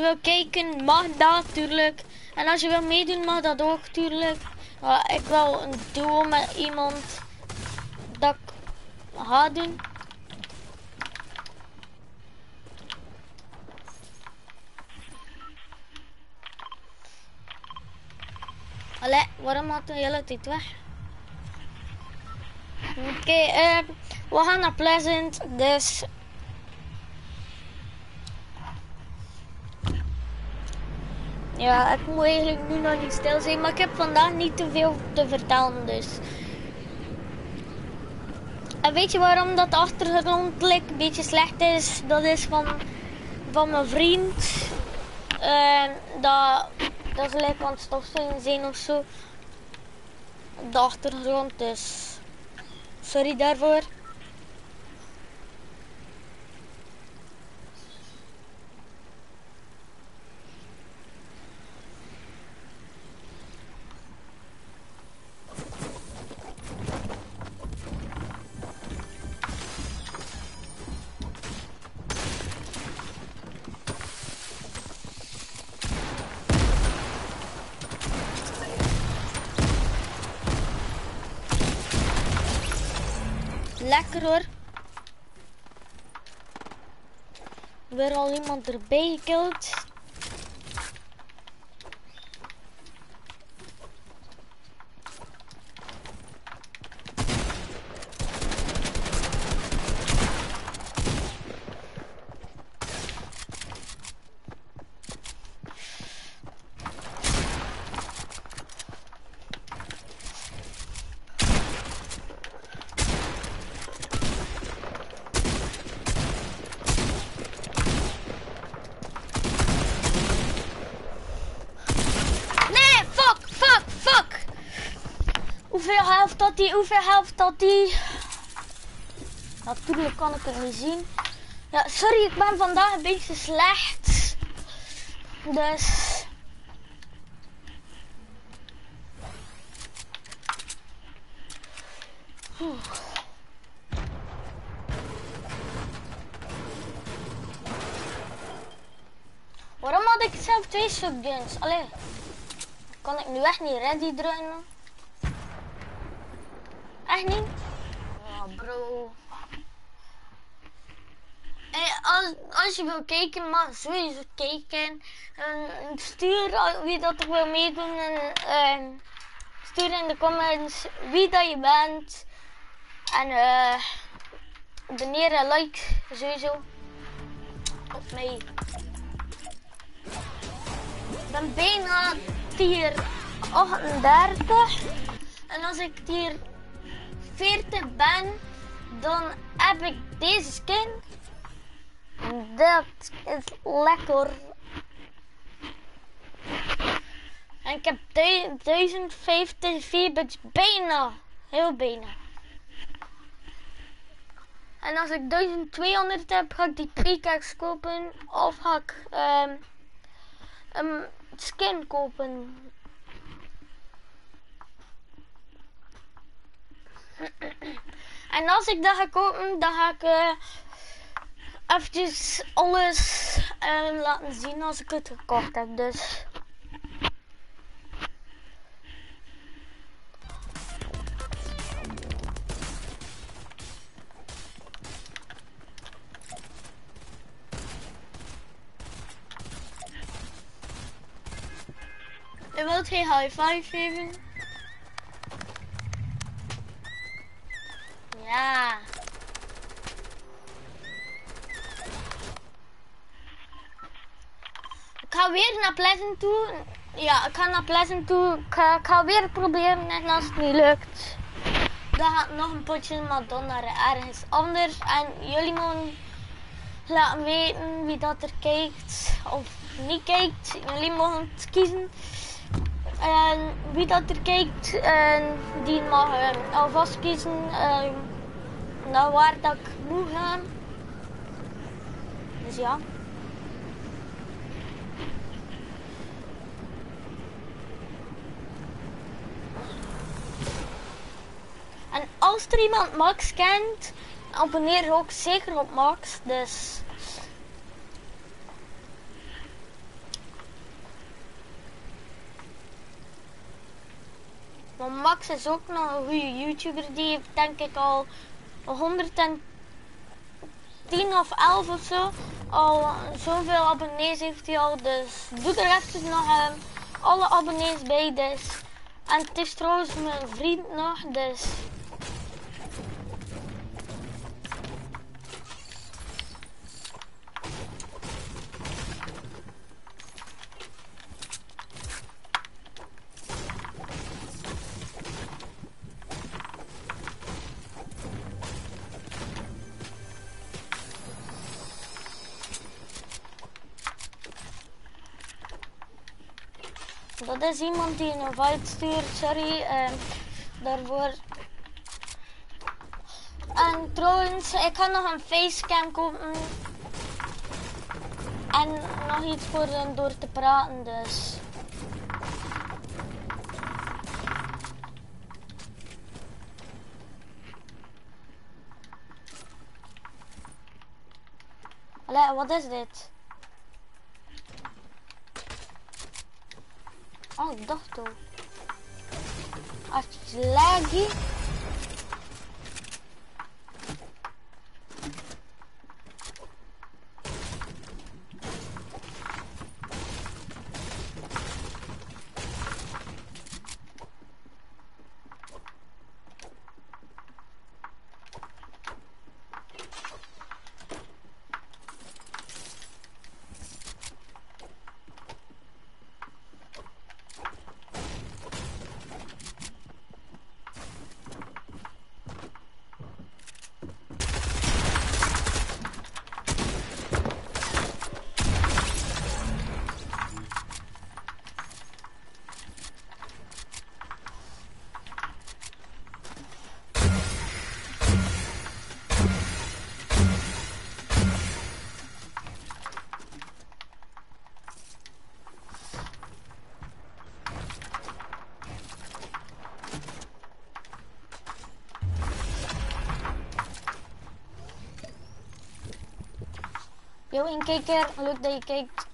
wil kijken, mag dat natuurlijk. En als je wil meedoen, mag dat ook natuurlijk. Ja, ik wil een duo met iemand dat ik ga doen. Allee, waarom gaat de hele tijd weg? Oké, eh, we gaan naar Pleasant, dus... Ja, ik moet eigenlijk nu nog niet stil zijn, maar ik heb vandaag niet te veel te vertellen, dus... En weet je waarom dat de achtergrond een beetje slecht is? Dat is van, van mijn vriend. Uh, dat, dat is lekker aan het stofzuigen zijn of zo. De achtergrond, dus sorry daarvoor. Lekker hoor. Weer al iemand erbij gekild. hoeveel helft dat die, hoeveel helft dat die. Natuurlijk kan ik het niet zien. Ja, sorry, ik ben vandaag een beetje slecht. Dus. Waarom had ik zelf twee subguns? Allee, kan ik nu echt niet ready drukken? Echt niet? Oh, bro. Hey, als, als je wil kijken, mag sowieso kijken. En stuur wie dat er wil meedoen. En, stuur in de comments wie dat je bent. En uh, abonneer en like sowieso op mij. Ik ben bijna tier 38. En als ik tier 40 ben, dan heb ik deze skin. Dat is lekker. En ik heb 1050 V-Bucks bijna. Heel bijna. En als ik 1200 heb, ga ik die pickaxe kopen. Of ga ik um, een skin kopen. En als ik dat ga kopen, dan ga ik uh, eventjes alles uh, laten zien als ik het gekocht heb. Dus. Je wilt geen high five geven? Ja. Ik ga weer naar Pleasant toe. Ja, ik ga naar Pleasant toe. Ik ga, weer proberen en als het niet lukt. Dan gaat nog een potje Madonna ergens anders. En jullie moeten laten weten wie dat er kijkt of niet kijkt. Jullie mogen het kiezen. En wie dat er kijkt, en die mag uh, alvast kiezen nou waar dat ik moet gaan. Dus ja. En als er iemand Max kent, abonneer ook zeker op Max. Dus. Maar Max is ook nog een goede YouTuber. Die denk ik al 110 of 11 of zo. Al zoveel abonnees heeft hij al. Dus doe er even nog um, alle abonnees bij. Dus. En het is trouwens mijn vriend nog. Dus Dat is iemand die een invite stuurt, sorry uh, daarvoor. En trouwens, ik ga nog een facecam kopen. En nog iets voor door te praten, dus. Allee, wat is dit? Oh, ik dacht al. Als laggy. Yo, inkikker, leuk dat je kijkt.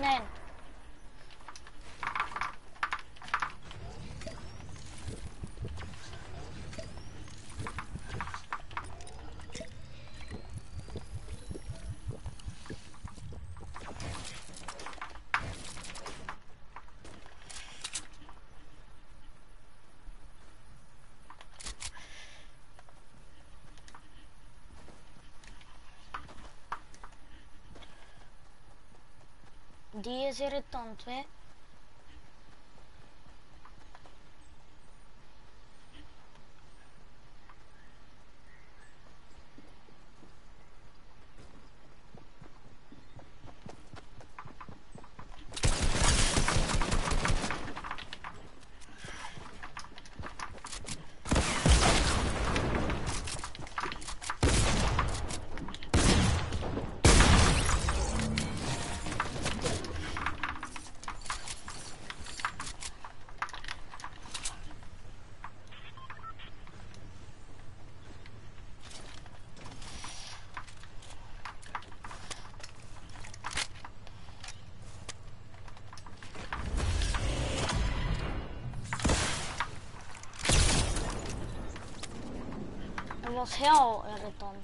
Nee. Die is irritant, hè? Was heel irritant.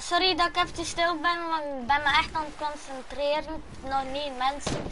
Sorry dat ik even stil ben, want ik ben me echt aan het concentreren. Nog niet, mensen.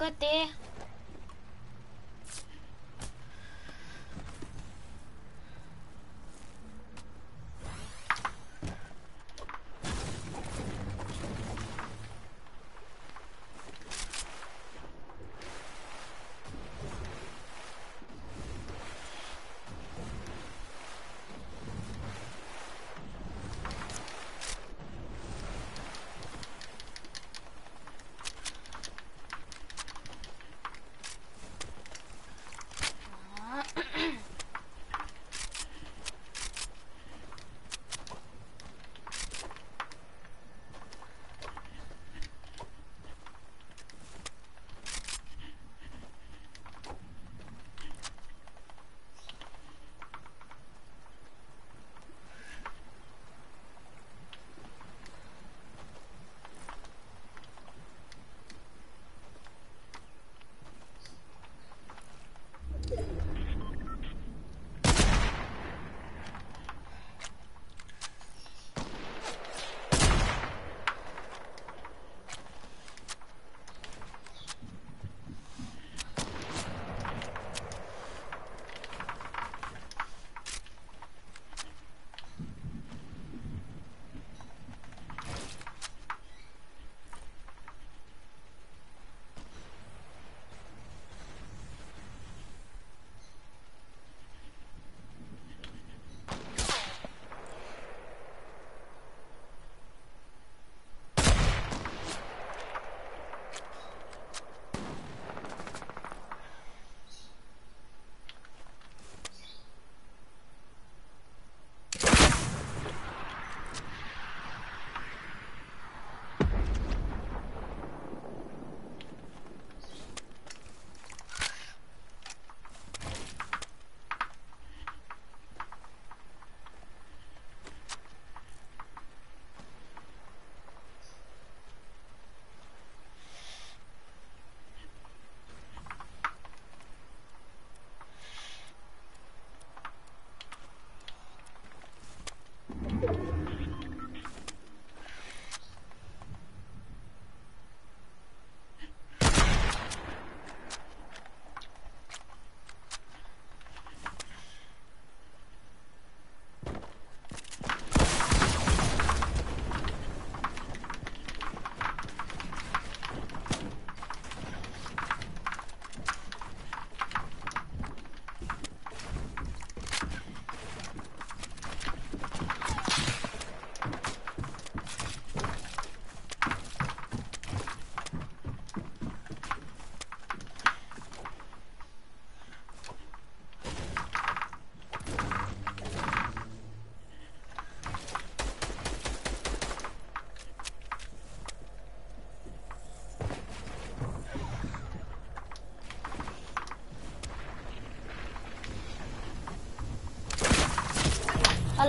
Ah, kut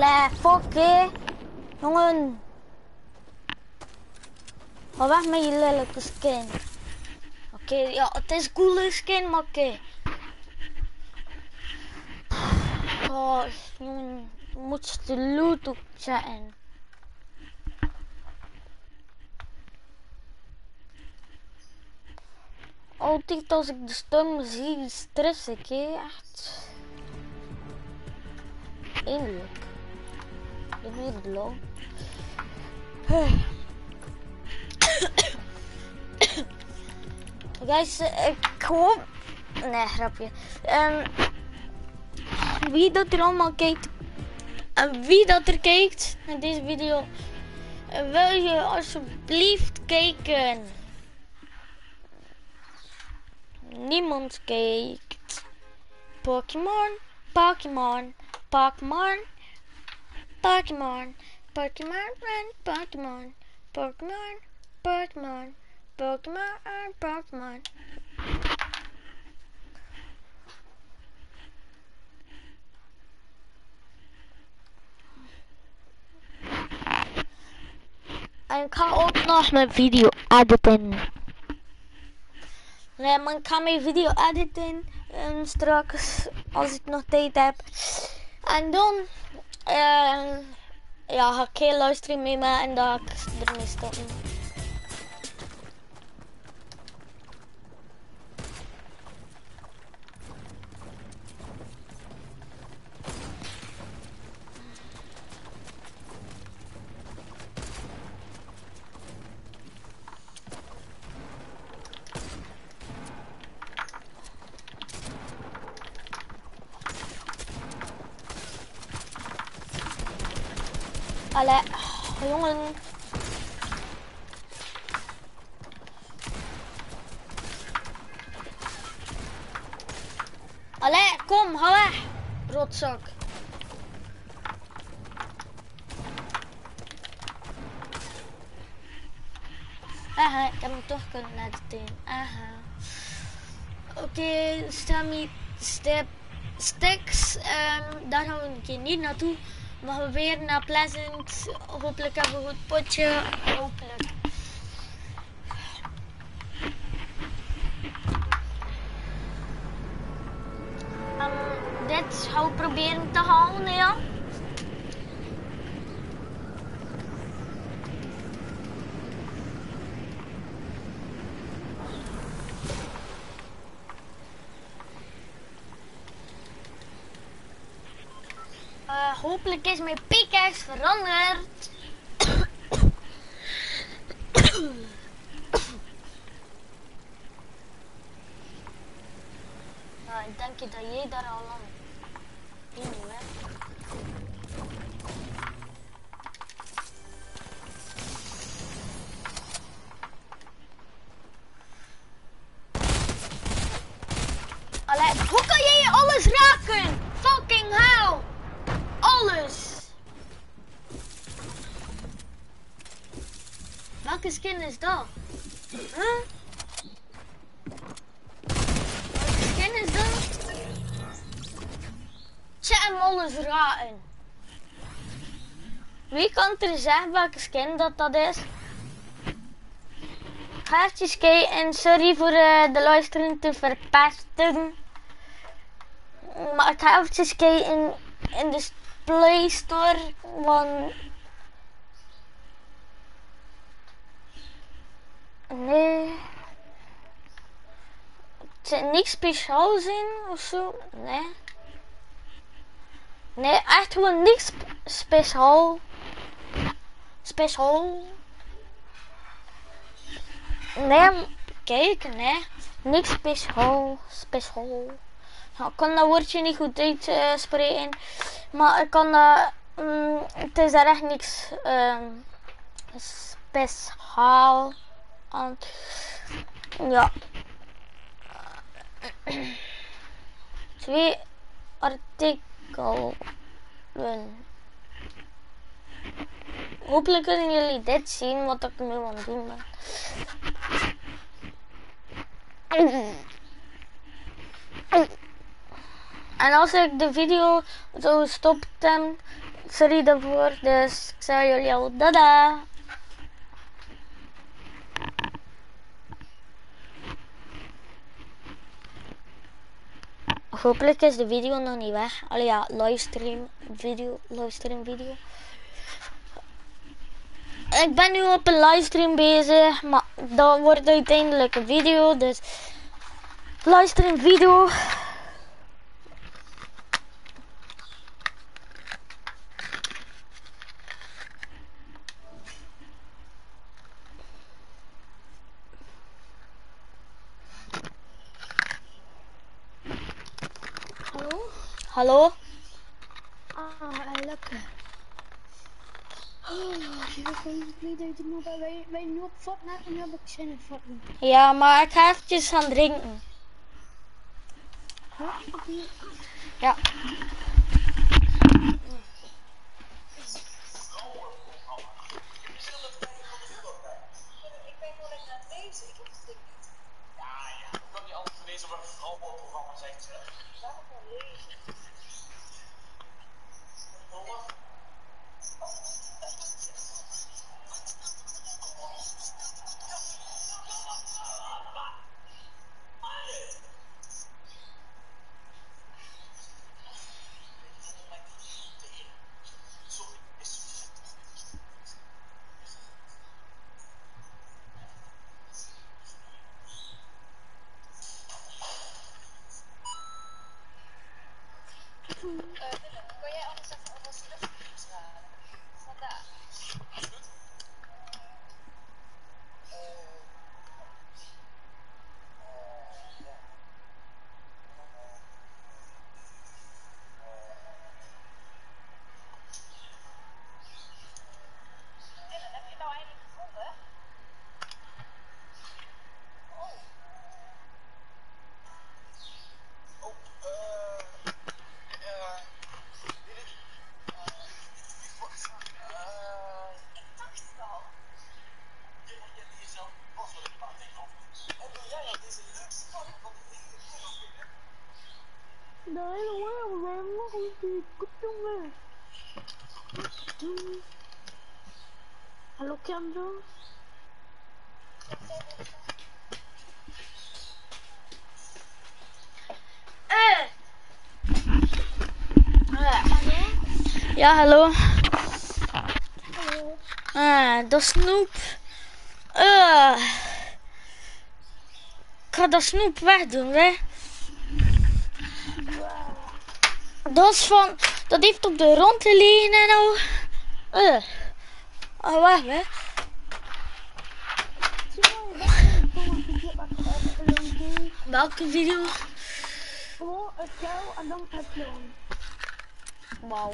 Fuck hé. Jongen. Ga weg met je lelijke skin. Oké, ja, het is coole skin, maar oké. Oh, jongen. Moet je de loot op chatten. Altijd als ik de stem zie, stress ik, hè. echt. Eindelijk. Ik ben weer blauw. Guys, eh, ik hoop... Nee, grapje. Um, wie dat er allemaal kijkt... En wie dat er kijkt naar deze video... Wil je alsjeblieft kijken? Niemand kijkt. Pokémon, Pokémon, Pokémon, Pokémon, Pokémon, Pokémon, Pokémon, Pokémon, Pokémon, Pokémon. En ik ga ook nog mijn video editen. Nee, maar ik ga mijn video editen um, straks als ik nog tijd heb. En dan uh, ja, ga ik heel luisteren mee me en ga ik ermee stoppen. Allee, jongen. Allee, kom, ga weg. Rotzak. Aha, ik heb hem toch kunnen laten Aha. Oké, okay, stem step sticks. Um, daar gaan we een keer niet naartoe. We gaan weer naar Pleasant. Hopelijk hebben we een goed potje. Hopelijk. Um, dit we proberen te halen, ja. Uh, hopelijk is mijn pickaxe veranderd. nou, ik denk dat jij daar al lang skin is dat? Huh? Welke skin is dat? Zet hem alles raten. Wie kan er zeggen welke skin dat dat is? Ga even en sorry voor uh, de luistering te verpesten. Maar ik ga even kijken in de Play Store van. Nee. Het niks speciaals in of zo. Nee. Nee, echt gewoon niks speciaal. Speciaal. Nee, kijk, nee. Niks speciaal. Speciaal. Ik kan dat woordje niet goed uitspreken. Maar ik kan dat... Um, het is er echt niks um, speciaal aan. Ja. Twee artikelen. Hopelijk kunnen jullie dit zien wat ik nu aan het doen ben. En als ik de video zo stoptem sorry daarvoor. Dus ik zeg jullie al dada. Hopelijk is de video nog niet weg. Allee ja, livestream video, livestream video. Ik ben nu op een livestream bezig, maar dat wordt uiteindelijk een video, dus livestream video. Hallo? Hallo? Ah, lekker. Oh, ik ben blij dat je wij, wij nu op Fortnite en nu heb ik zin in Fortnite. Ja, maar ik ga eventjes gaan drinken. Ja, Ja, hallo. Hallo. Ah, dat snoep. Eh. Ik ga dat snoep wegdoen, hè. Dat is van... Dat heeft op de grond gelegen en nou... Eh. Ah, weg, hè. Welke video? Gewoon het jou en dan het loon. Wauw.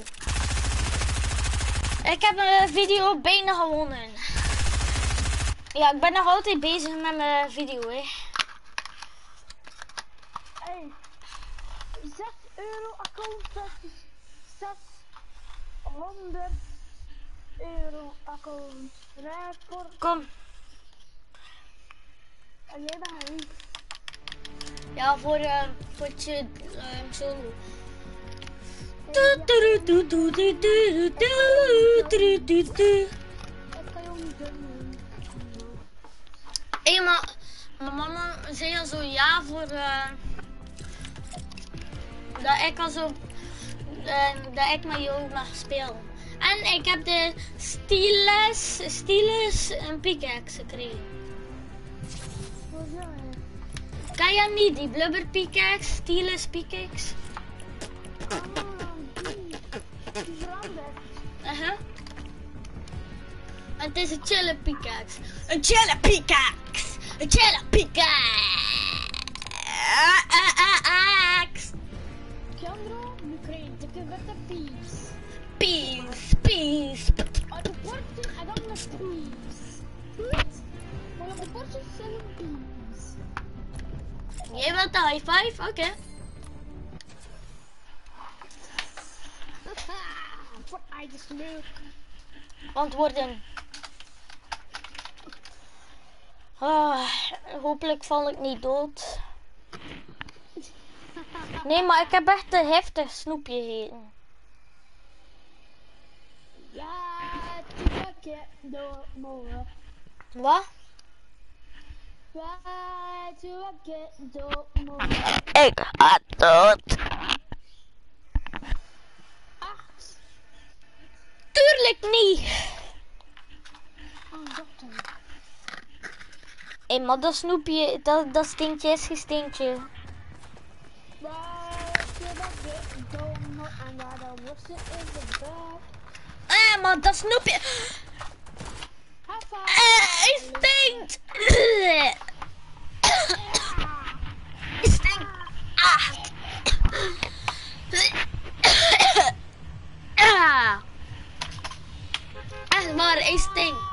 Ik heb een video bijna gewonnen. Ja, ik ben nog altijd bezig met mijn video, hè. Hey, 6 euro account, 600 euro account. Record. Kom. En jij bent. Ja, voor, uh, voor het uh, solo. Hé, maar mijn mama zei al zo ja voor eh, dat ik al zo eh, dat ik met jou mag spelen. En ik heb de Stylus, Stylus een pickaxe gekregen. Ken je niet, die blubber pickaxe, Stylus pickaxe? Het is een chille pickaxe. Een chille pickaxe! Een chille pickaxe! Kendro, nu krijg je dikke pies. Peace, peace. Uit de bordje en dan met. Goed? Maar op de zijn. Jij wilt de high five? Oké. Fortnite is leuk. Antwoorden. Ah, hopelijk val ik niet dood. Nee, maar ik heb echt een heftig snoepje gegeten. Ja, tuurlijk, door morgen. Wat? Ik ga dood. Tuurlijk niet. Oh, dokter. Hé, maar dat snoepje, dat, dat steentje is geen. Eh, maar dat snoepje... Eh, hij stinkt. Hij stinkt. Ah. Ah. Echt waar, hij stinkt.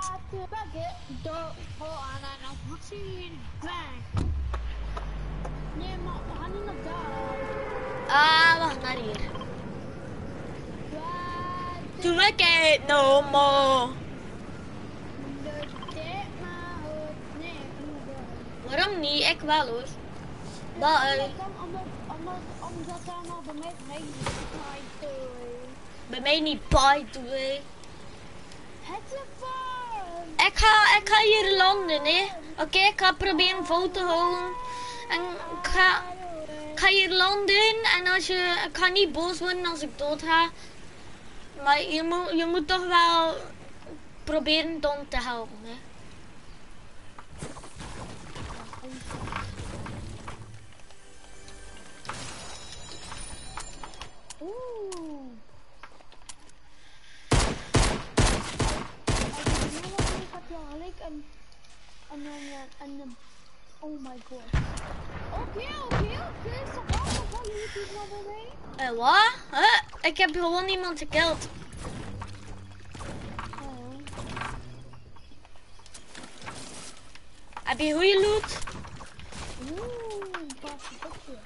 Nee, maar we gaan niet daar. Ah, wacht naar hier. Me kijk no more. moet. Waarom niet? Ik wel hoor. Dat, eh, kan omdat, nou bij mij is. bij mij niet bij. Het is! Ik ga, ik ga hier landen, hè. Oké, ik ga proberen foto te houden. En ik ga, ga hier landen. En als je, ik ga niet boos worden als ik dood ga. Maar je moet, je moet toch wel proberen Don te helpen, hè. Een, een, een, een, oh my god. Oké, oké, oké, jullie mij. Eh, wat? Huh? Ik heb gewoon iemand gekild. Oh. Heb je goede loot? Oeh, pas op je.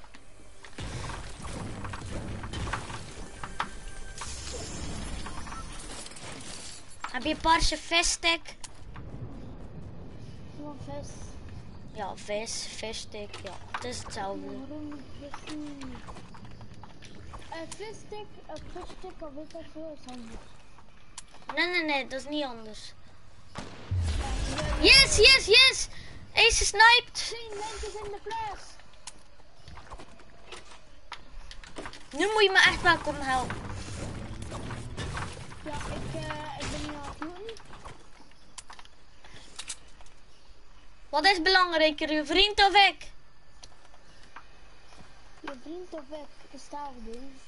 Heb je een paarse visstick? Gewoon vis. Ja, vis, visstick, ja. Het is hetzelfde. Een visstick, een visstick, of weet dat veel is anders. Nee, nee, nee, dat is niet anders. Yes, yes, yes! Ace sniped! Tien mensen in de fles. Nu moet je me echt wel komen helpen. Ja, ik, eh, ik ben hier aan het doen. Wat is belangrijker, je vriend of ik? Je vriend of ik is daar doen.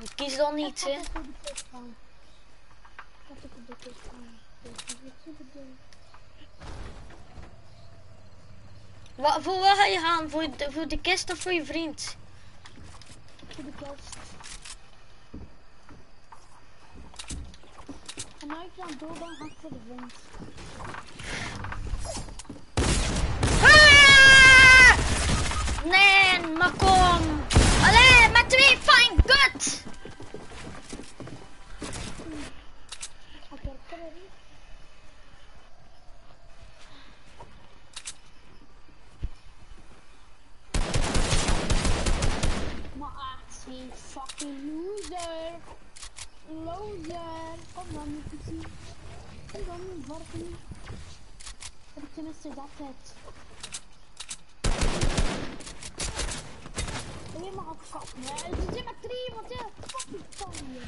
Ik kies dan niet, hè. Wat voor wat ga je gaan? Voor de, voor de kist of voor je vriend? Voor de kist. En als ik dan door ben, ga ik voor de vriend. Ah! Nee, maar kom. Allee, met twee, fine, good. Ga ik er verder in? Maar echt geen fucking loser. Loser. Kom dan, niet te zien. Kom dan, niet varken. Ik ken ze dat het. Nee, maar ook kap. Nee, ze zijn met drie, wat is fucking van hier.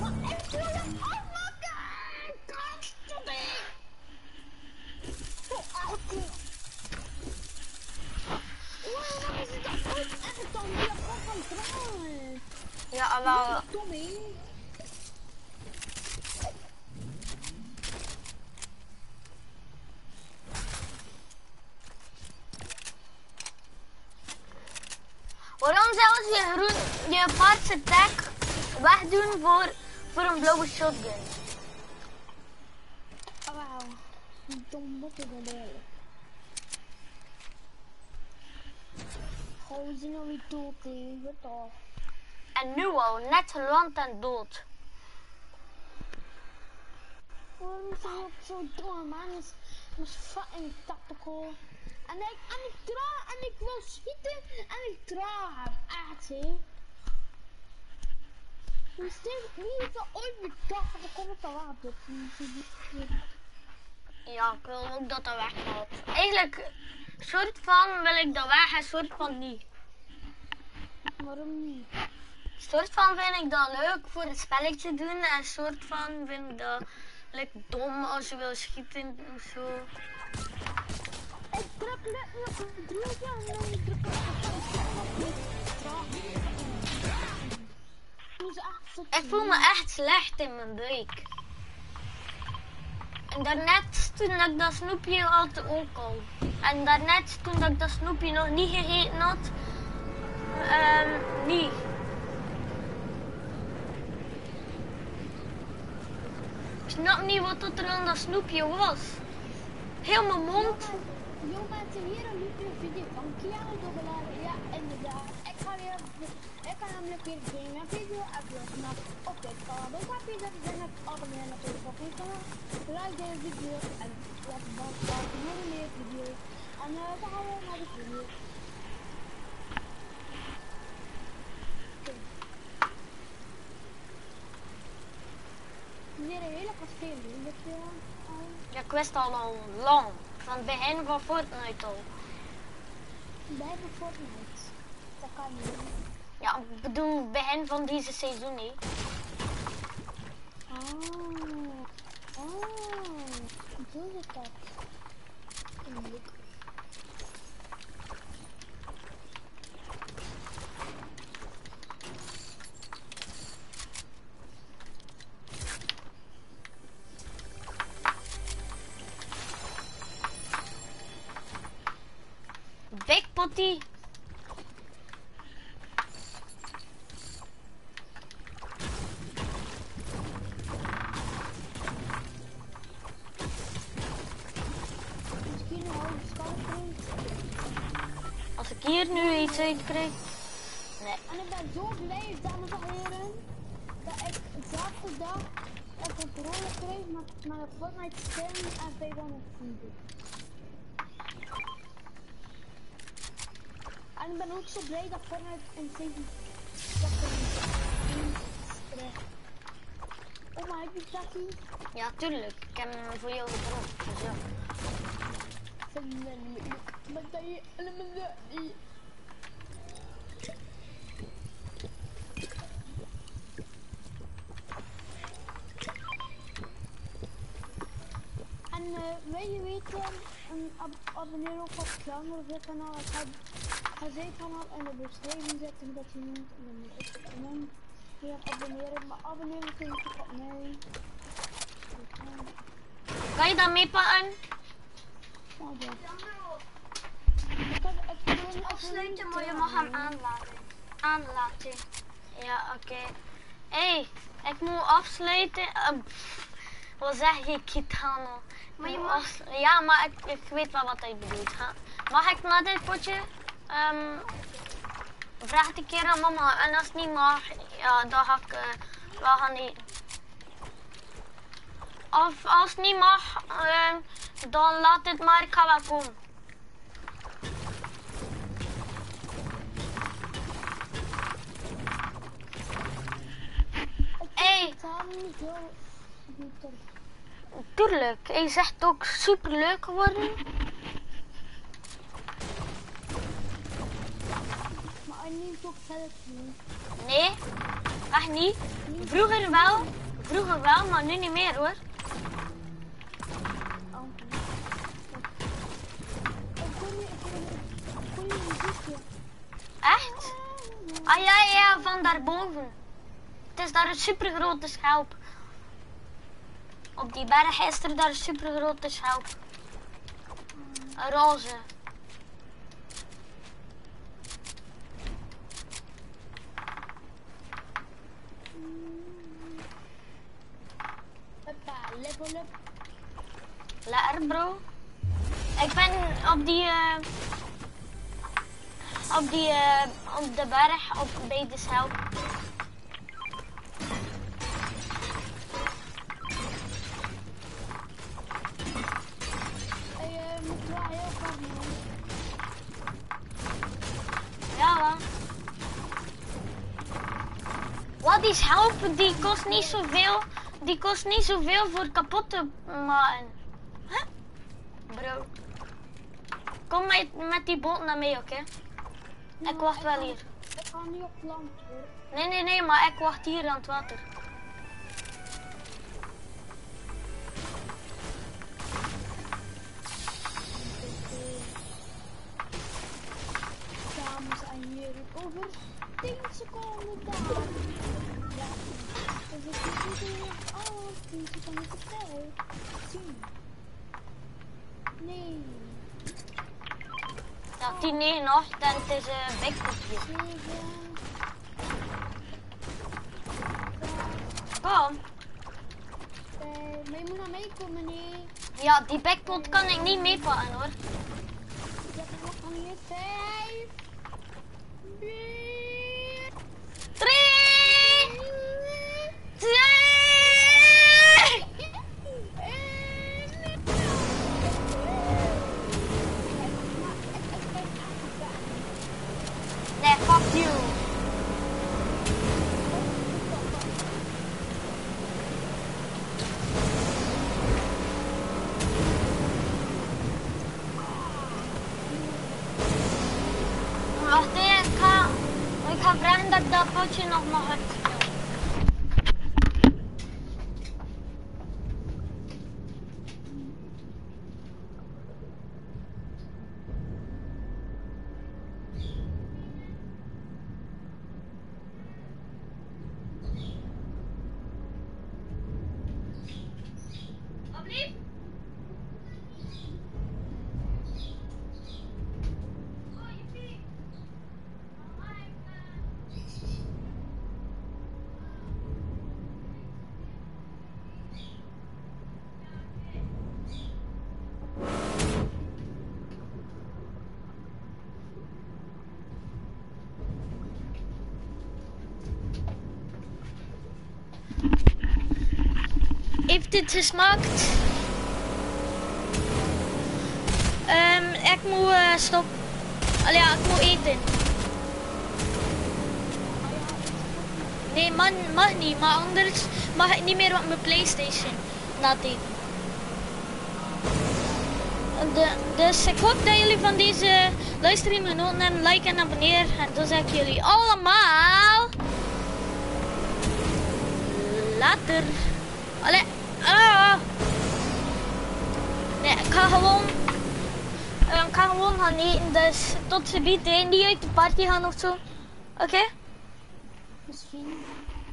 Maar ik wil hem afmaken! Kast me! Oh, echt. Waarom is het dat ooit echt dan Ja, wel. Tommy. Waarom zelfs je groen, je paarse tag wegdoen voor, voor een blauwe shotgun? Oh, wauw. Dom motor dan eigenlijk. Gewoon zien hoe dood is. Wat toch? En nu al, net geland en dood. Waarom is hij zo dom? Man is, is fucking tactical. En ik, en ik draag, en ik wil schieten, en ik draag hem. Echt, hè. Dus dit, wie heeft er ooit bedacht dat ik kom het al water? Ja, ik wil ook dat dat weggaat. Eigenlijk, soort van wil ik dat weg en soort van niet. Waarom niet? Soort van vind ik dat leuk voor het spelletje doen en soort van vind ik dat like, dom als je wil schieten of zo. Ik druk net op een drukje en dan druk ik op Ik voel me echt slecht in mijn buik. En daarnet toen ik dat snoepje had ook al. En daarnet toen ik dat snoepje nog niet gegeten had, ehm niet. Ik snap niet wat dat er aan dat snoepje was. Heel mijn mond. Yo mensen, hier een nieuwe video van Dobbelaar. Ja, inderdaad. Ik ga weer, ik ga namelijk weer een video uploaden op dit kanaal. Dus heb je dat je dan abonneren natuurlijk op mijn kanaal. Like deze video en laat een band voor nog meer video's. En uh, dan gaan we naar de video. Weer een hele kasteel, weet je wel. Ja, ik wist al al lang. Van het begin van Fortnite al. Bij de Fortnite. Dat kan niet. Ja, ik bedoel het begin van deze seizoen niet. Oh. Oh. Doe ik dat? Leuk. Potty. Als ik hier nu iets uit krijg. Nee. En ik ben zo blij, dames en heren, dat ik dezelfde dag een controle kreeg met, met Fortnite skin en 500 En ik ben ook zo blij dat vanuit een tegen... Dat een Oma, oh heb je Ja, tuurlijk. Ik heb hem voor jou. Dus ja. En uh, wil je weten, um, ab abonneer op het kanaal, nou, ik Ga zeker had en de beschrijving zetten dat je moet. en dan moet ik en dan hier abonneren. Maar abonneren kun je op mee. Kan je dan meepakken? Ja, ja. Afsluiten maar je mag hem aanlaten. Aanlaten. Ja, oké. Hé, hey, ik moet afsluiten. Ehm, wat zeg je, Kitano? Maar je mag... Ja, maar ik, weet wel wat hij bedoelt. Mag ik naar dit potje? Ehm, vraag een keer aan mama. En als het niet mag, ja, dan ga ik eh, wel gaan eten. Of als het niet mag, ehm, dan laat het maar. Ik ga wel komen. Tuurlijk. Hij zegt ook super leuk geworden. Nee, echt niet. Vroeger wel, vroeger wel, maar nu niet meer hoor. Echt? Ah ja, ja, van daarboven. Het is daar een super grote schelp. Op die berg is er daar een super grote schelp. Een roze. Lip lip. Lekker bro. Ik ben op die... Uh, op die... Uh, op de berg op beters help. Hey, eh, moet wel heel ver Ja man. Wat is helpen? Die kost niet zoveel. Die kost niet zoveel voor kapot te maken. Huh? Bro. Kom met, met die boot naar mij, oké? Ik wacht wel hier. Ik ga nu op land hoor. Nee, nee, nee, maar ik wacht hier aan het water. Dames en heren, over 10 seconden daar. Ja, dus ik moet weer af. 10 seconden verteld. 10. Nee. Ja, 10, 9, 8 en het is een bekpotje. 9. Kom. Eh, maar je moet naar mij komen, nee. Ja, die backpot kan ik niet meepakken hoor. Ik heb nog van hier 5. 4. 3, 2, nee, fuck you. Wacht even, ik ga, ik ga vragen dat ik dit gesmaakt? Ehm, ik moet uh, stop. Allee, ja, ik moet eten. Nee, man, mag niet, maar anders mag ik niet meer op mijn Playstation laten eten. De, dus ik hoop dat jullie van deze livestream genoten hebben. Like en abonneer. En dan zeg ik jullie allemaal... Later. Allee. Ah. Nee, ik ga gewoon... eh, ik ga gewoon gaan eten. Dus tot ze biedt. Niet uit de party gaan of zo. Oké? Misschien.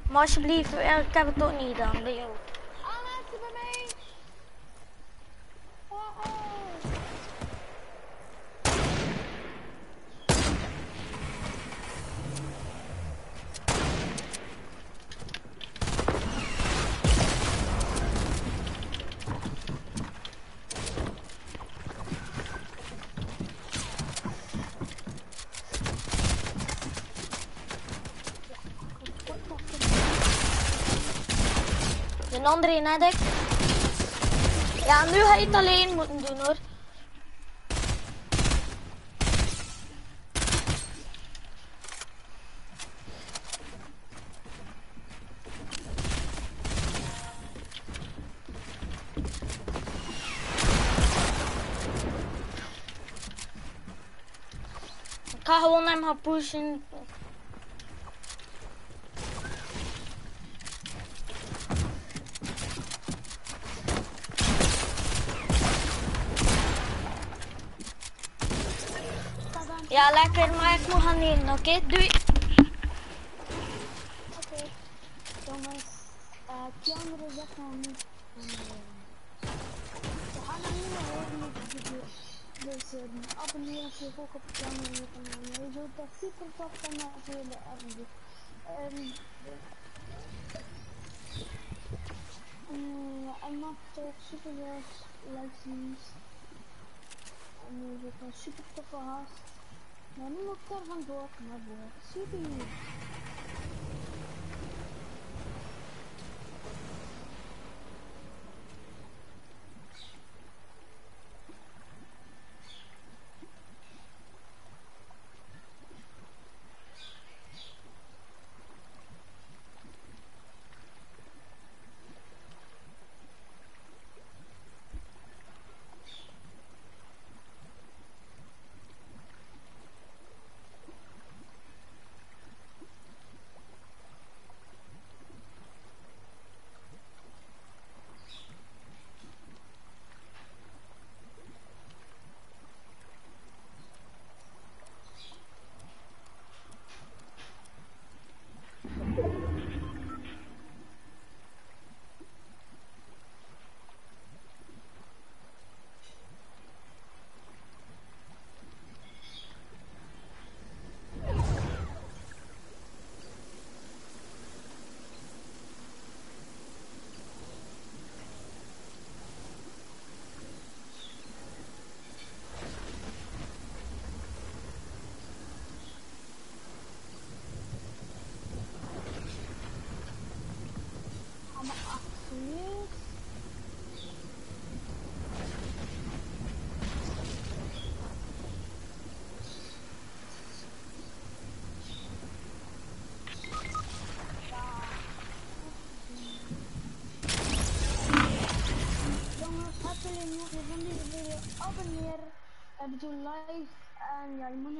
Maar alsjeblieft, ik heb het ook niet gedaan bij jou. De andere. Ja, nu ga je het alleen moeten doen hoor. Ik ga gewoon hem gaan pushen. Lekker, maar moet gaan eten, oké? Doei. Oké. Jongens, eh die andere zeggen we niet. We gaan niet meer horen. Dus eh, abonneer je ook op het andere kanaal. Je zult dat super tof als jullie dat even doen. Ehm, eh, en maak toch super veel livestreams. En je een super toffe gast. Maar nu moet ik er vandoor naar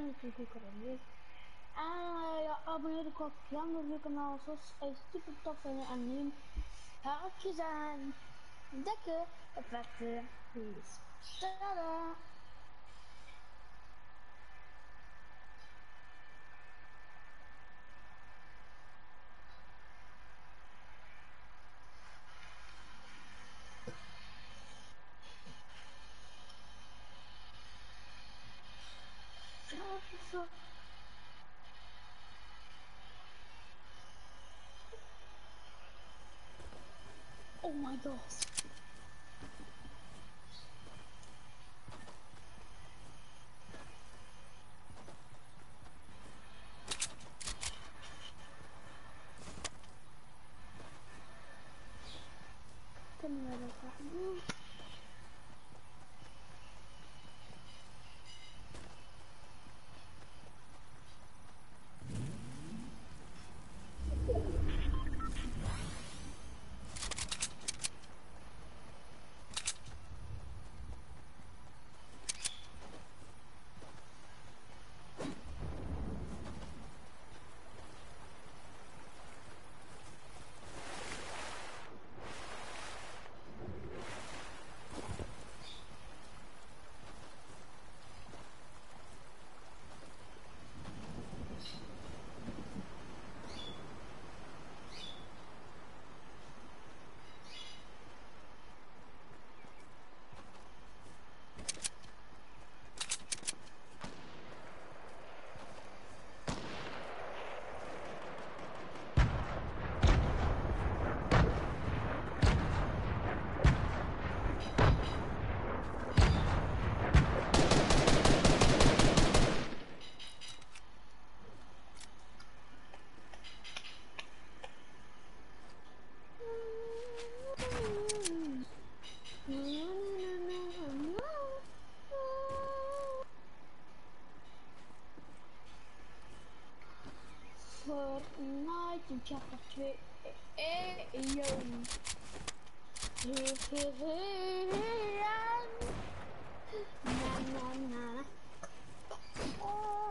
natuurlijk ook reageren. En uh, ja, abonneer ook op Jan op je kanaal, zoals hij super tof. En neem haakjes aan. Dikke effecten. Peace. Tada! Oh my god. Kunnen we dat doen? Fortnite in chapter 2. Eh, yo. Na na na. Oh.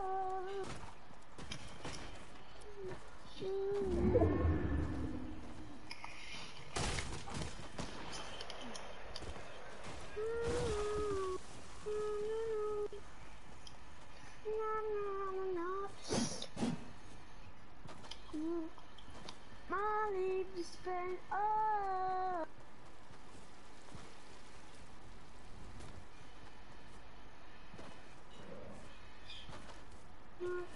My life is spent oh.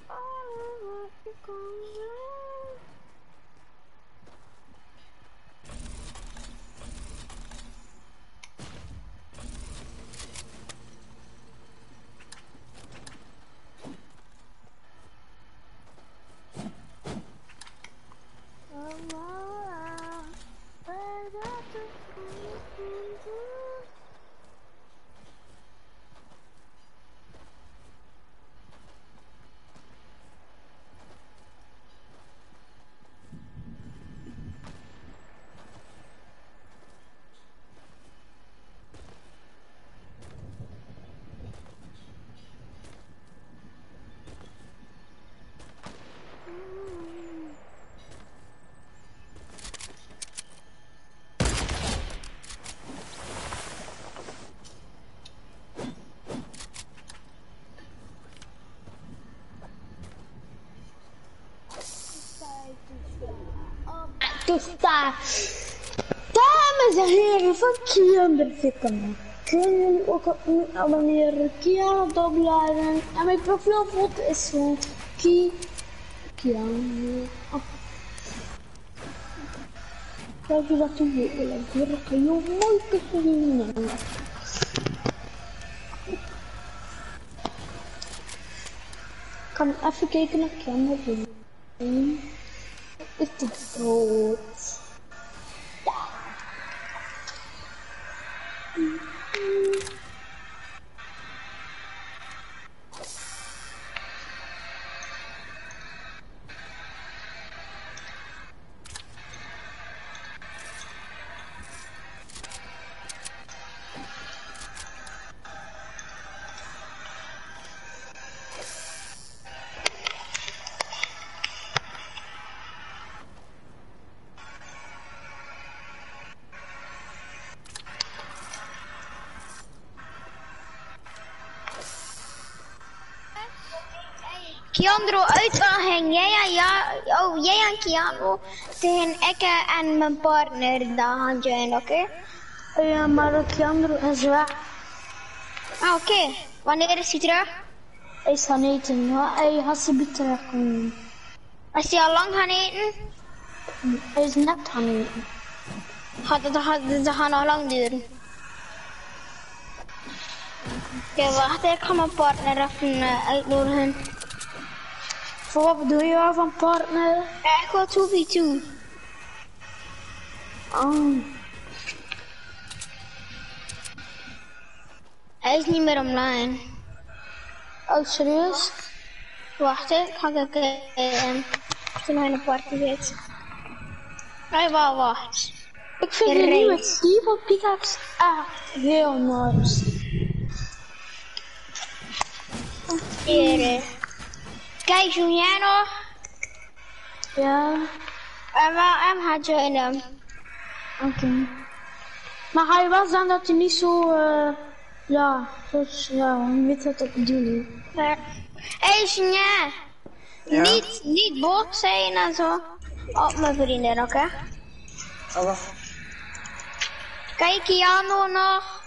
Oh, because Toesta. Dames en heren van Kian kanaal. Kunnen jullie ook op me abonneren? Kian op opladen. En mijn profielfoto is gewoon Ki... Kian. Kijk je dat toen weer Hier kan je mooi kussen Ik kan even kijken naar camera. Is Kiandro uit dan ging jij en ja, oh, jij en Kiandro tegen ik en mijn partner dan gaan joinen, oké? Ja, maar ook Jandro is weg. Ah, oké. Wanneer is hij terug? Hij is gaan eten. Ja, hij gaat ze bij terugkomen. Is hij al lang gaan eten? Hij is net gaan eten. Gaat het, gaat, dat gaat nog lang duren. Oké, wacht, ik ga mijn partner even uh, uitnodigen. Voor wat bedoel je wel van partner? Ja, ik wil 2v2. Oh. Hij is niet meer online. Oh, serieus? Wacht, hè, ik ga kijken toen hij in de party zit. Hij wel wacht. Ik vind die nieuwe. Steve pickaxe echt heel nice. Hier. Kijk, nog? Ja, En wel hem gaat joinen. oké. Maar ga je wel zeggen dat je niet zo, eh, ja, zoals, ja, je weet wat ik bedoel. hè. Hé, hey. Niet, niet boos zijn en zo. Op mijn vrienden, oké? Oh, wacht. Kijk, Jano nog.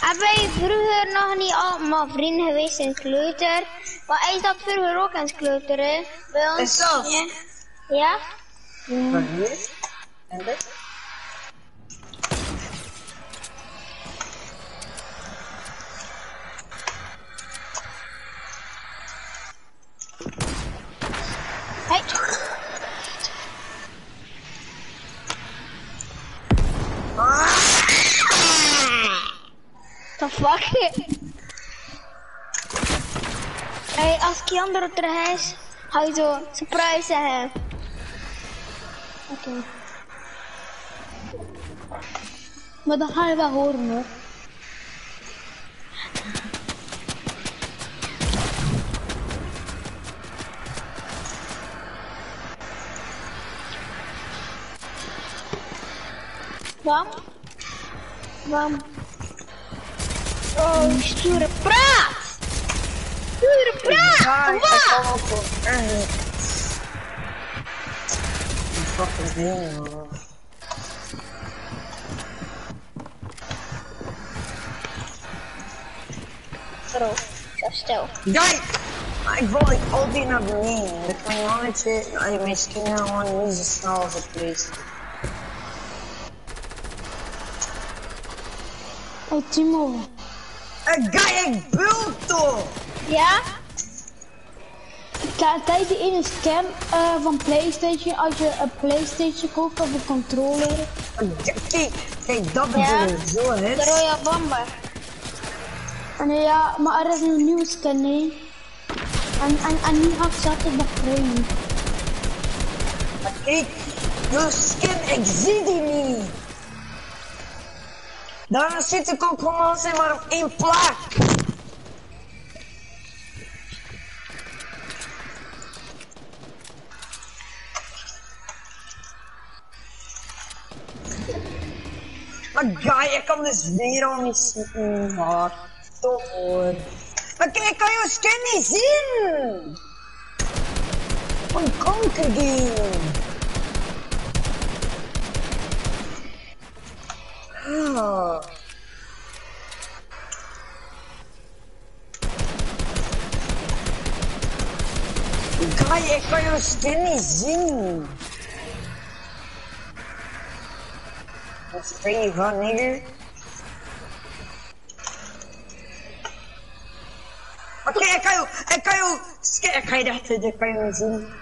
Heb jij vroeger nog niet allemaal vrienden geweest in kleuter? Maar hij zat vroeger ook in kleuter, hè? Bij ons. Is zo? Ja? Ja? Hier? En dit? Hey. The fuck? Hey, als Kiander terug is, ga je zo surprise zeggen. Oké. Maar dan ga je wel horen hoor. Wat? Wat? Fucking ding, man. Bro, zo stil. Guy! Ik wil ik altijd naar beneden. Dat kan je nooit zitten. Ay, mijn skin gewoon niet zo snel als het leest. Hey Timo. Hey, guy, ik bult toch! Ja? Kijk, die ene scam eh, van Playstation. Als je een Playstation koopt of een controller. Kijk, kijk, dat Ja. bedoel ik. Zo, hè? De rode bomber. En ja, maar er is een nieuwe skin, nee. En, en, en nu ga ik zetten bij Frame. Maar kijk, je skin, ik zie die niet. Daar zit de concurrentie maar op één plek. Maar guy, ik kan dus weer al niet zien. Maar toch hoor. Maar kijk, ik kan je skin niet zien. Een kankerding. Ah. Guy, ik kan je skin niet zien. Wat spring je van, nigger? Oké, ik kan je, ik kan skin, ik kan je dat, dat kan je niet zien.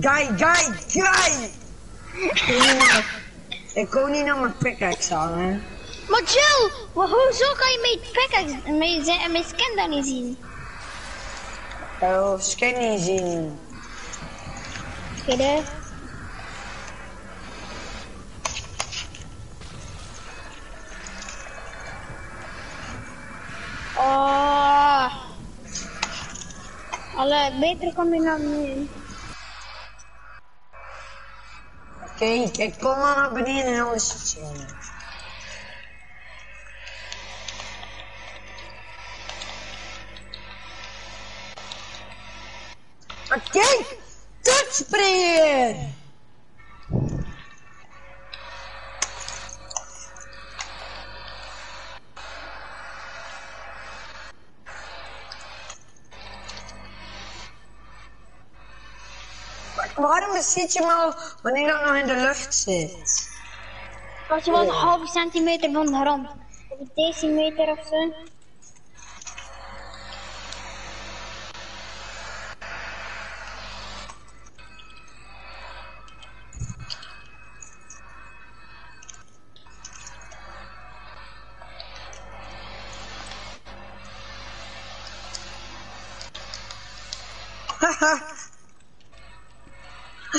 Guy, guy, guy! Ik kon niet naar mijn pickaxe aan, hè. Maar chill! Maar hoezo kan je mijn pickaxe, mijn, zijn- mijn skin dan niet zien? Oh, skin niet zien. Hè? Oh. Allee, beter kom je naar beneden. Oké, kijk, kom maar naar beneden en alles is zien. Maar kijk! Touchsprayer! Waarom zit je maar wanneer dat nog in de lucht zit? Als je wel een halve centimeter van de grond. Of een decimeter of zo. Ha ha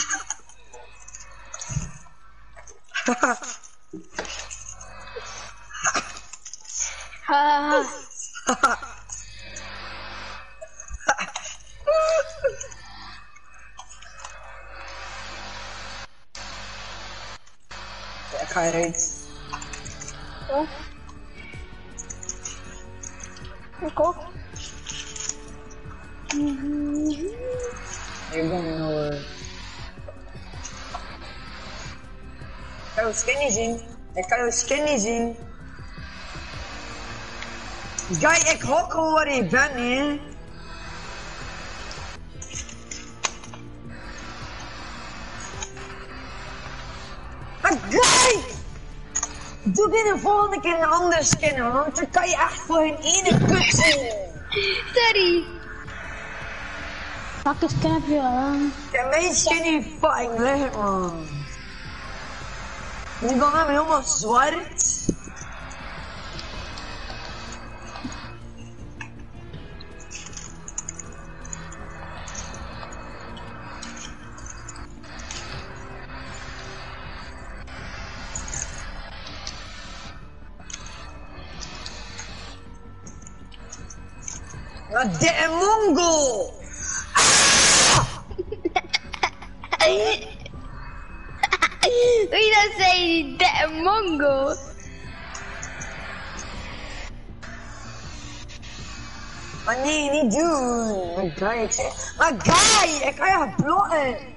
ha. Ik ga eruit. Zo. Ik ook. Kan jouw skin niet zien. Ik kan jouw skin niet zien. Guy, ik hok gewoon waar je bent, hè. Maar Guy! Doe dit de volgende keer een andere skin, want dan kan je echt voor hun ene kut zien. Sorry. Pak eens knapje aan. Ja, mijn skin niet fucking licht, man. Die van hem helemaal zwart. Doen. Maar Guy, ik zeg... Maar Guy, ik kan je blokken.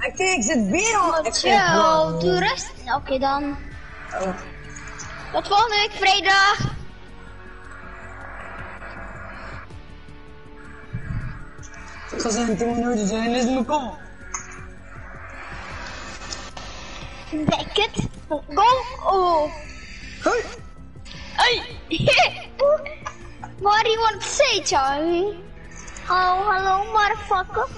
Ik denk, ik zit weer al... Zit Chill, doe rust. Oké dan. Oh. Tot volgende week vrijdag. Ik ga zeggen, 10 minuten zijn, is me kom. Back it. Go. Oh. Hoi. Hey. what do you want to say, Charlie? Oh, hello, motherfucker.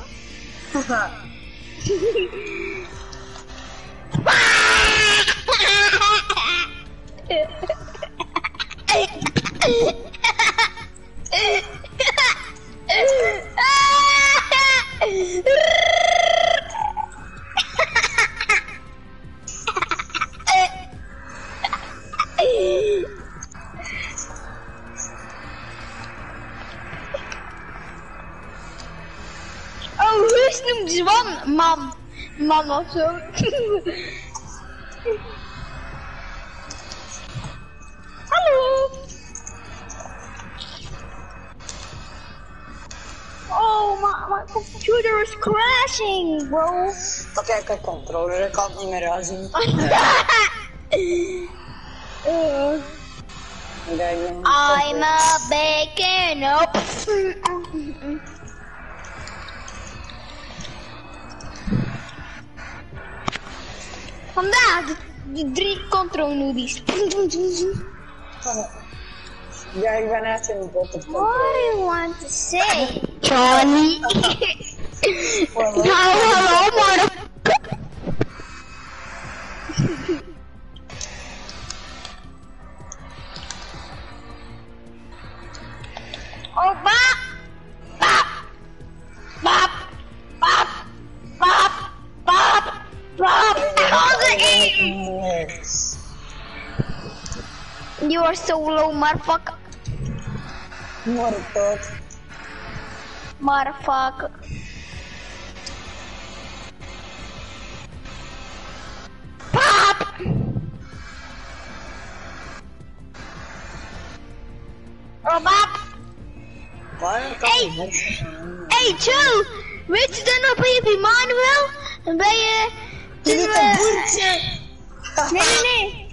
Zwan man. Man of zo. Hallo. Oh, my, my computer is crashing, bro. Oké, ik heb controller, ik kan het niet meer. Uh, Kijk, ik ben- I'm a bacon up. Vandaag de, de drie control newbies. Ja, ik ben echt in de bot What do you want to say, Charlie? nou, hallo, maar. Oh, in! Yes. You are so low, motherfucker. Motherfucker. Motherfucker. Pap! Oh, pap! Waarom kan Hey. je niet? Hey, Joe! Weet je dan nog bij Manuel? Dan ben je... Je toen Nee, nee, nee.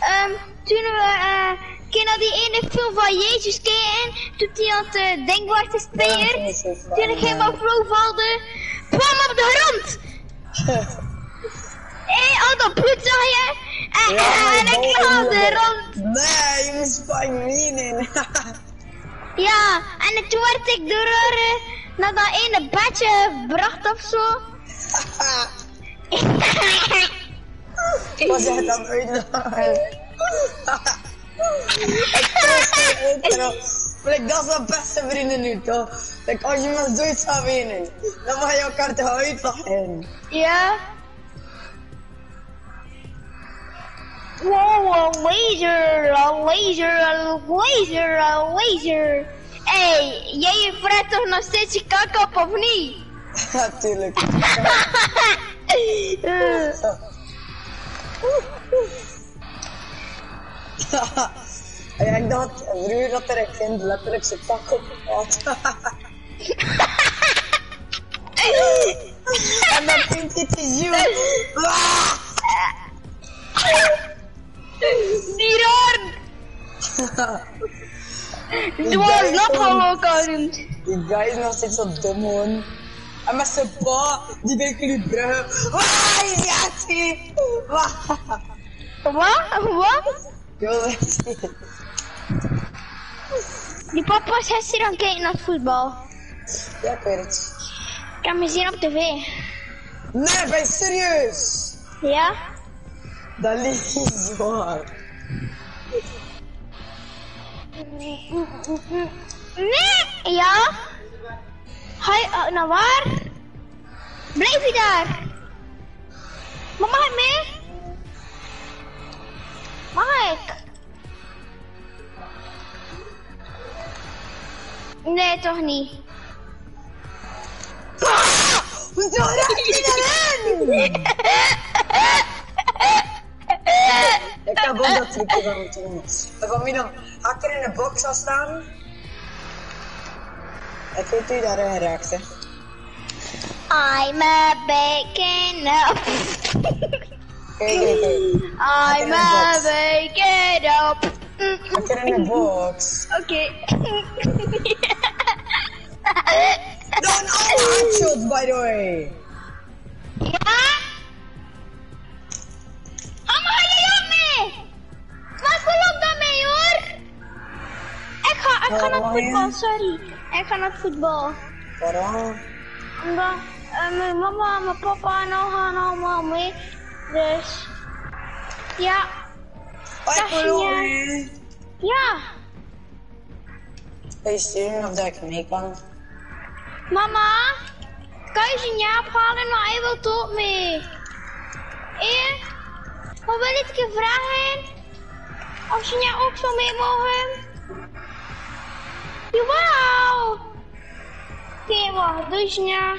Ehm, toen we, eh, ken al die ene film van Jezus ken, toen hij aan het uh, spelen, toen ik helemaal flow valde, kwam op de grond. Hé, al dat bloed zag je? En, Ja, en ik lag op de grond. Nee, je moest Spanje in. Ja, en toen werd ik door haar, eh, naar dat ene bedje gebracht of zo. Echt aan het uitlachen. Ik. Maar dat mijn beste vrienden nu toch? Als je me zoiets zou winnen, dan mag je elkaar toch uitlachen. Ja. Wow, a laser, a laser, a laser, a laser. Hey, jij vraagt toch nog steeds je kak op of niet? Ja, tuurlijk. Eh, Ja, ik dacht vroeger dat er een kind letterlijk zijn pak op had. en dan vindt hij te zoen. Die raar! Die was nog wel ook aan Die guy is nog steeds zo dom gewoon. En met zijn pa, die denkt jullie bruggen. Waar is? Wat? Wat? Die papa is gisteren aan het kijken naar voetbal. Ja, ik weet het. Ik heb me zien op tv. Nee, ben je serieus? Ja? Dat ligt niet zwaar. Nee! Ja? Ga je uh, naar waar? Blijf je daar? Maar mag ik mee? Ik? Nee, toch niet. Hoezo raak je daarin? Ik heb ook dat trucje van het. Maar van wie dan? Ga ik er in de box gaan staan? Ik weet hoe je daarin raakt, hè. I'm a bacon up. Kijk, kijk, kijk. I'm a bacon up. Ga ik er in de box. Oké. Dan alle headshots, by the way. Ja? Mama, ga jij ook mee? Wat kom op dan mee hoor? Ik ga, ik ga naar het voetbal, sorry. Ik ga naar het voetbal. Waarom? Omdat eh, mijn mama en mijn papa en al gaan allemaal mee. Dus ja, Hoi, Dag, Corona. ja. Wil je sturen of dat ik mee kan? Mama, kan je zijn jaap halen, maar hij wil toch mee. Eh? Maar wil ik je vragen? Of ze jou ook zo mee mogen? Jawel! Oké, wacht, doe je ja.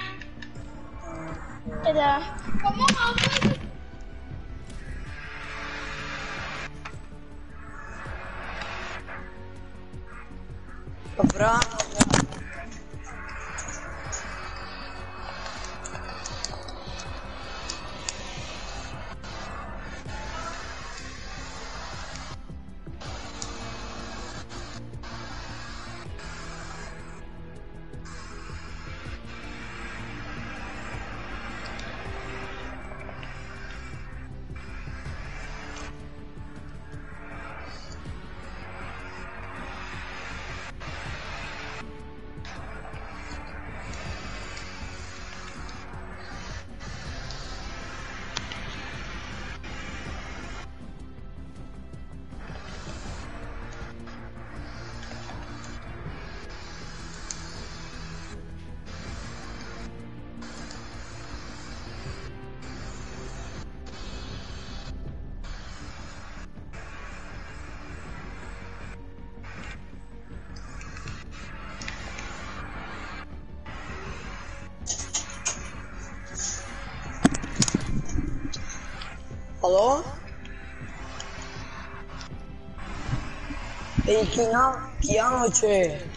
Hey, piano, pianootje.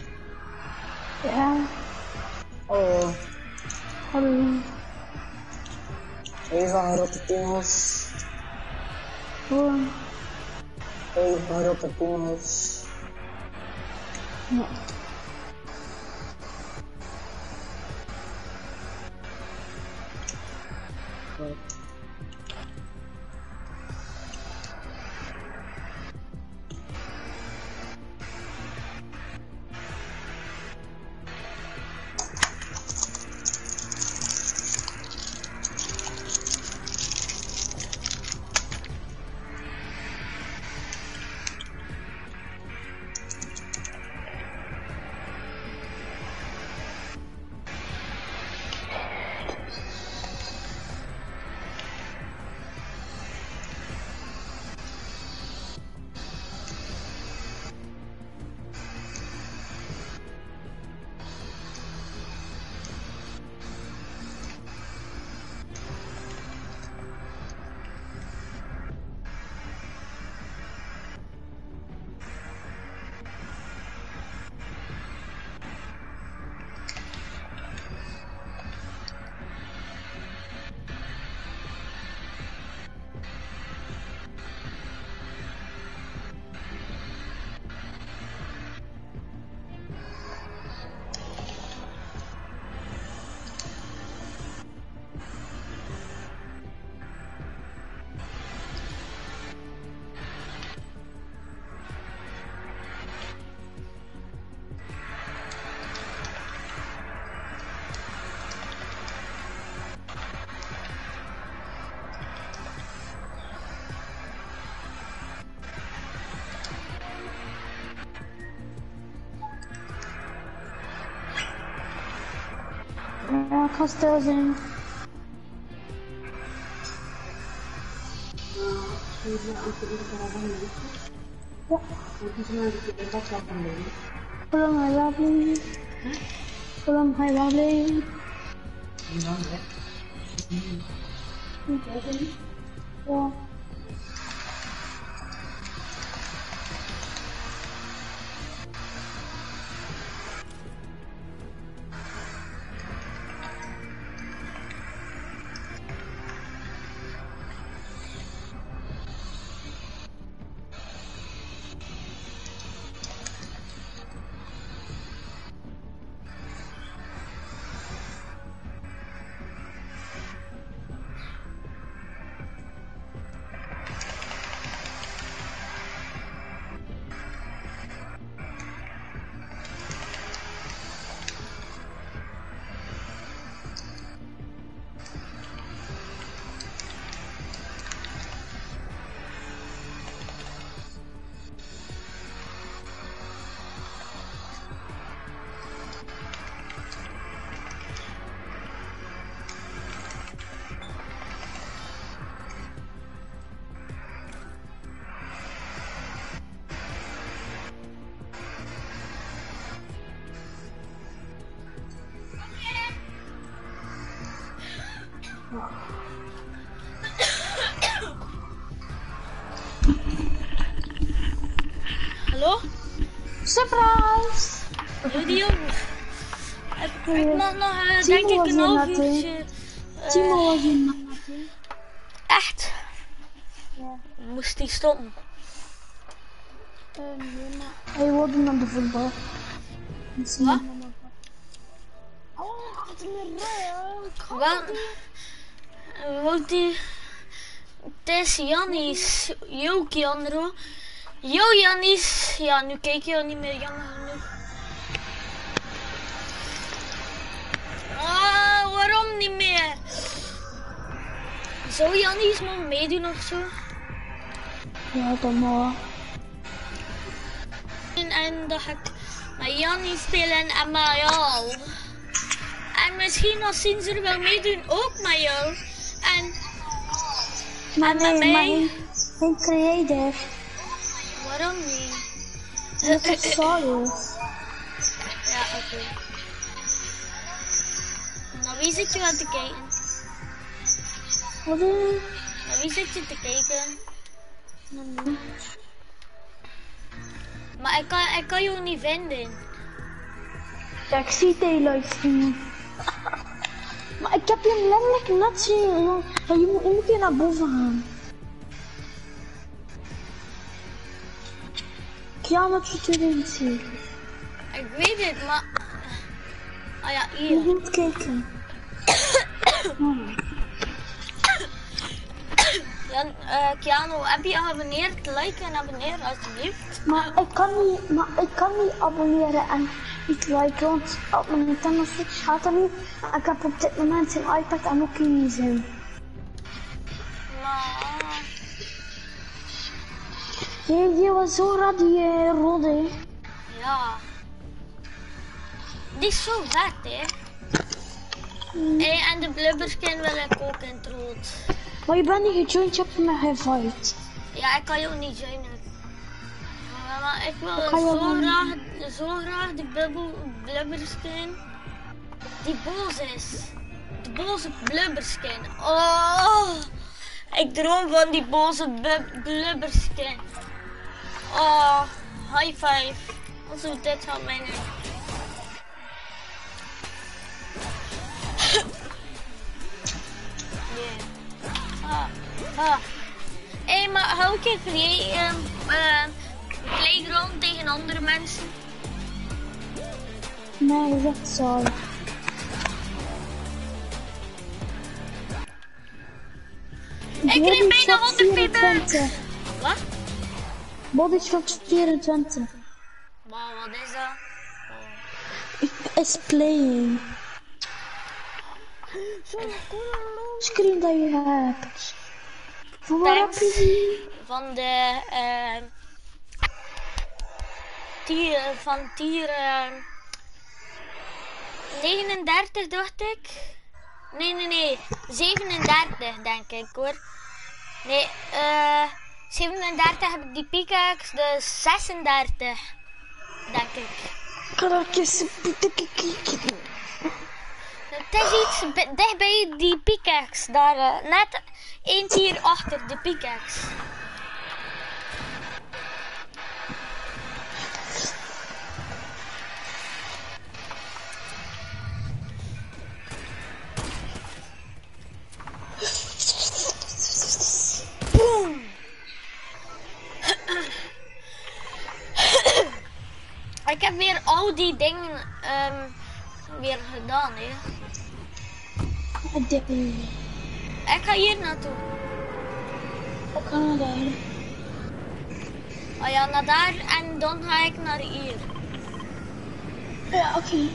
Ja, Hallo. hallo. Hey, van Rotte Pingels. Hoi. Hey, van Rotte Pingels. Ja. Ja, ik ga stil zijn. Ja. Hoe lang ik, was een half uurtje. Timo was hier nog naartoe. Echt? Ja. Moest die stoppen? Eh, nee, maar hij wilde naar de voetbal. Misschien Wat? Oh, achter me rijden. Wat? Woont die... Tess Jannies, Jokie Andro. Jo Jannies. Ja, nu kijk je al niet meer, jammer genoeg. Waarom niet meer? Zou Jannies maar meedoen of zo? Ja, dan maar. En, dan ga ik met Jannie spelen en met jou. En misschien als Sinzer wil meedoen, ook met jou. En Maar En met nee, maar mij? geen creator. waarom niet? Dat is saai. Wie zit je aan te kijken? Wat je? Naar wie zit je te kijken? Maar ik kan, ik kan jou niet vinden. Ja, ik zie het heel livestream. Maar ik heb je letterlijk net zien. Ja, je, moet, je moet hier naar boven gaan. Ja, wat je erin zien. Ik weet het, maar... Ah ja, Je hier. moet kijken. Jan, eh Keanu, heb je geabonneerd? Like en abonneer alsjeblieft. Maar ik kan niet, maar ik kan niet abonneren en niet liken, want op mijn Nintendo Switch gaat dat niet. En ik heb op dit moment een iPad en ook geen zin. Maar... Je was zo raar die eh, rode. Ja. Die is zo vet, hè. Hey, en de blubberskin wil ik ook in het rood. Maar je bent niet gejoind, je hebt me gefight. Ja, ik kan je ook niet joinen. Maar, ik wil zo graag, zo graag die bubbel, blubberskin die boos is. De boze blubberskin. Oh, ik droom van die boze blubberskin. Oh, high five. Alsof dit van mijn... Yeah. Ah, ah. Hé, maar hou ik je vrij, ehm, ehm, playground tegen andere mensen? Nee, dat is echt zo. Ik kreeg bijna 100 24. V-Bucks. Wat? Bodyshot 24. Wow, wat is dat? Is playing. Screen dat je hebt. Voor heb je? Van de, ehm tier, van tier, ehm 39 dacht ik. Nee, nee, nee, 37 denk ik hoor. Nee, eh 37 heb ik die pickaxe, dus 36 denk ik. Karakjes, pitekikiki. Het is iets dicht bij die pickaxe daar, eh, net één tier achter de pickaxe. Ik heb weer al die dingen ehm, weer gedaan, hè. Ik ga hier naartoe. Ik ga naar daar. Oh ja, naar daar en dan ga ik naar hier. Ja, oké.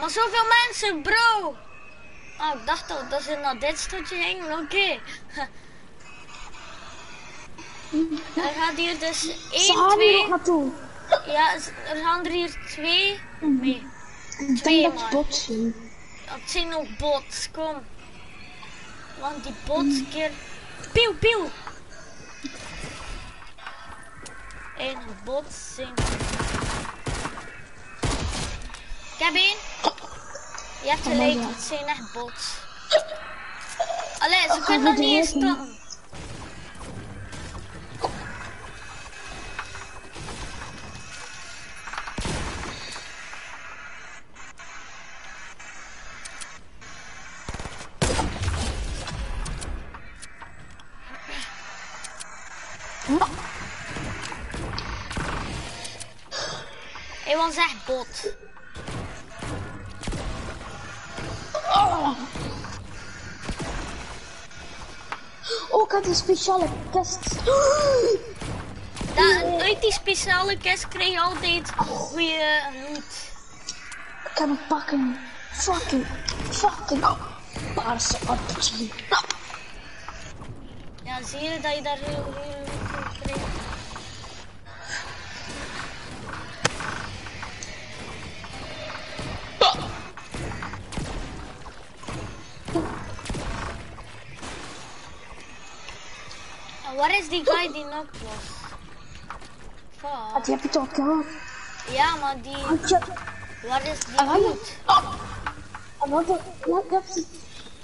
Maar zoveel mensen, bro! Oh, ik dacht al dat ze naar dit stukje gingen. Oké. Er gaat hier dus Ze 1, gaan hier nog 2. naartoe. Ja, er gaan er hier twee mee. Ik Twee denk dat zijn. Het zijn nog bots, kom. Want die bots keer. Pieuw, pieuw! En bots zijn. Ik heb één. Je hebt gelijk, het zijn echt bots. Allee, ze kunnen nog niet eens stoppen. Hij was echt bot. Oh, ik had een speciale kast. Da, uit die speciale kist krijg je altijd goede loot. Ik heb een pakken. Fucking, fucking paarse appeltje. Ja, zie je dat je daar heel goede Waar is die guy die knocked was? Fuck. Die heb je toch gehad? Ja, maar die... Waar is die Ah, loot? En wat... Ja, ik heb ze...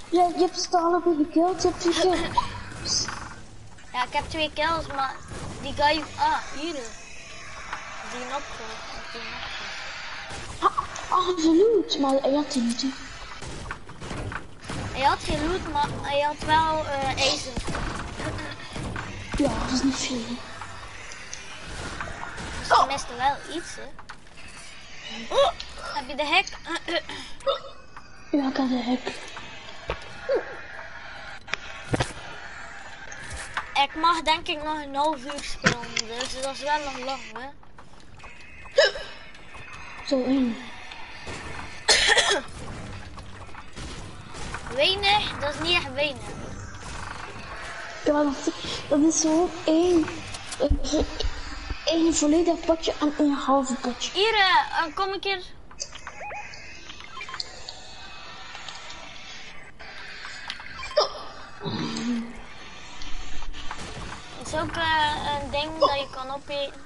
Ja, je hebt ze al op gekild, je hebt ze gekild. Ja, ik heb twee kills, maar die guy... Ah, hier. Die nokkel. Die nokkel. Absoluut, maar hij had die niet. Hij had geen loot, maar hij had wel eh ijzer. Ja, dat is niet veel. hij miste wel iets, hè. Oh, heb je de hek? Ja, ik had de hek. Ik mag denk ik nog een half uur spelen, dus dat is wel nog lang, hè. Zo één. Weinig, dat is niet echt weinig. Ja, dat, dat is zo één. één volledig potje en een halve potje. Hier, eh, eh, kom een keer. Het is ook eh, een ding dat je kan opeten.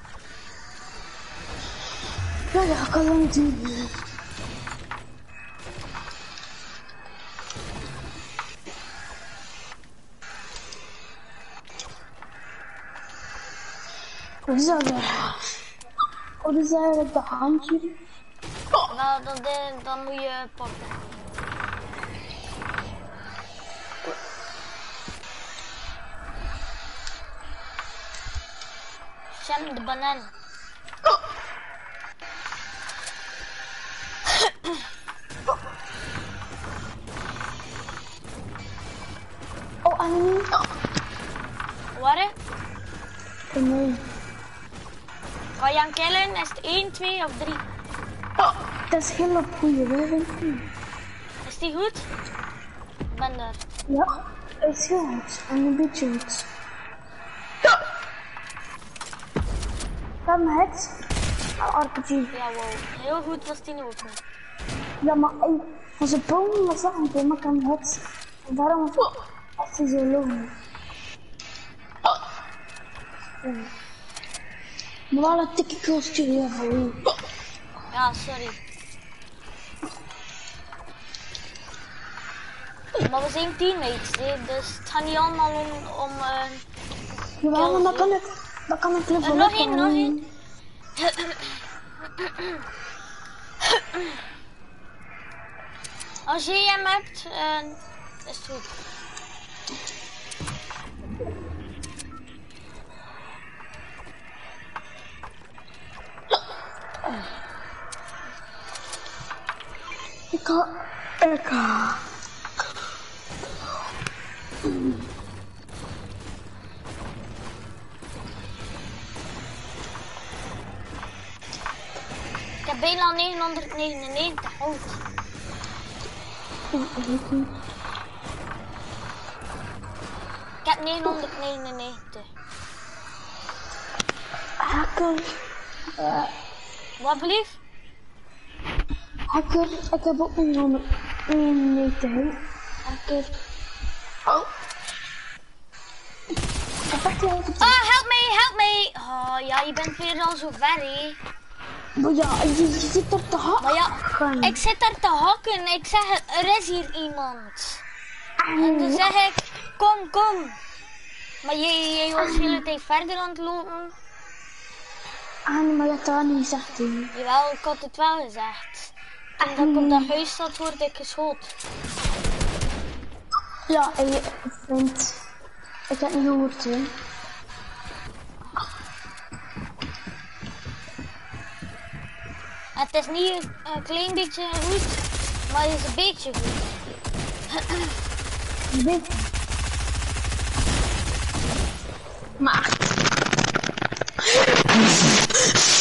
Ja, ja, kan niet doen. Wat is dat? Wat is eigenlijk de handje? Nou, dan, de- dan moet je pakken. Sam de banaan. Oh? Waar? hè? Oh, nee. Kan je hem killen? Is het 1, 2 of 3? Dat is op goede werk. Is die goed? Ik ben er. Ja, is heel goed. En een beetje goed. Dan het. RPG. Ja, wow. Heel goed was die ook. niet. Ja, maar ey, van zijn boom was dat een maar kan het. En daarom het echt zo logisch. Ja. Maar wel een tikje cultuur voor u. Ja, sorry. Maar we zijn teammates, dus het gaat niet allemaal om... om eh, Jawel, maar dan kan ik, dan kan ik En nog één, nog één. Als je hem hebt, eh, is het goed. Ik ga, ik. Ik heb bijna 999 hout. Ik heb 999. Hacker, Wat blieft? hacker, ik heb ook een 191. Hacker. Oh. Ah, help me, help me! Oh ja, je bent weer al zo ver, hè. Maar ja, je, je zit er te hakken. Maar ja, ik zit daar te hakken. Ik zeg, er is hier iemand. En dan zeg ik, kom, kom. Maar jij, jij was de hele tijd verder aan het lopen. Ah, maar je hebt dat niet gezegd. hè. Jawel, ik had het wel gezegd. Toen ik op dat huis zat, word ik geschoten. Ja, en je vindt. Ik heb niet gehoord, hè. Het is niet een- een klein beetje goed, maar het is een beetje goed. Je weet. Maar.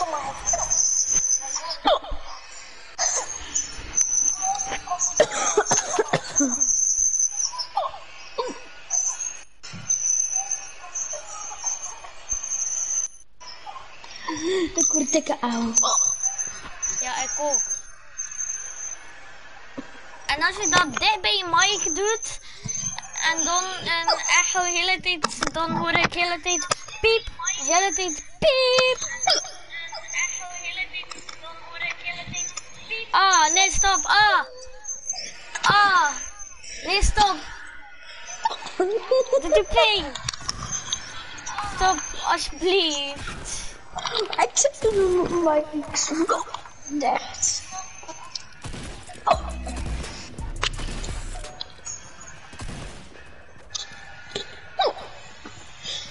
Ik word dikke ouw. Ja, ik ook. En als je dat dicht bij je mic doet, en dan en echt hele tijd, dan hoor ik de hele tijd piep, de hele tijd piep. Ah, nee, stop, ah. Ah, nee, stop. Dit doet pijn. Stop, alsjeblieft. Ik zit in mijn zo dicht.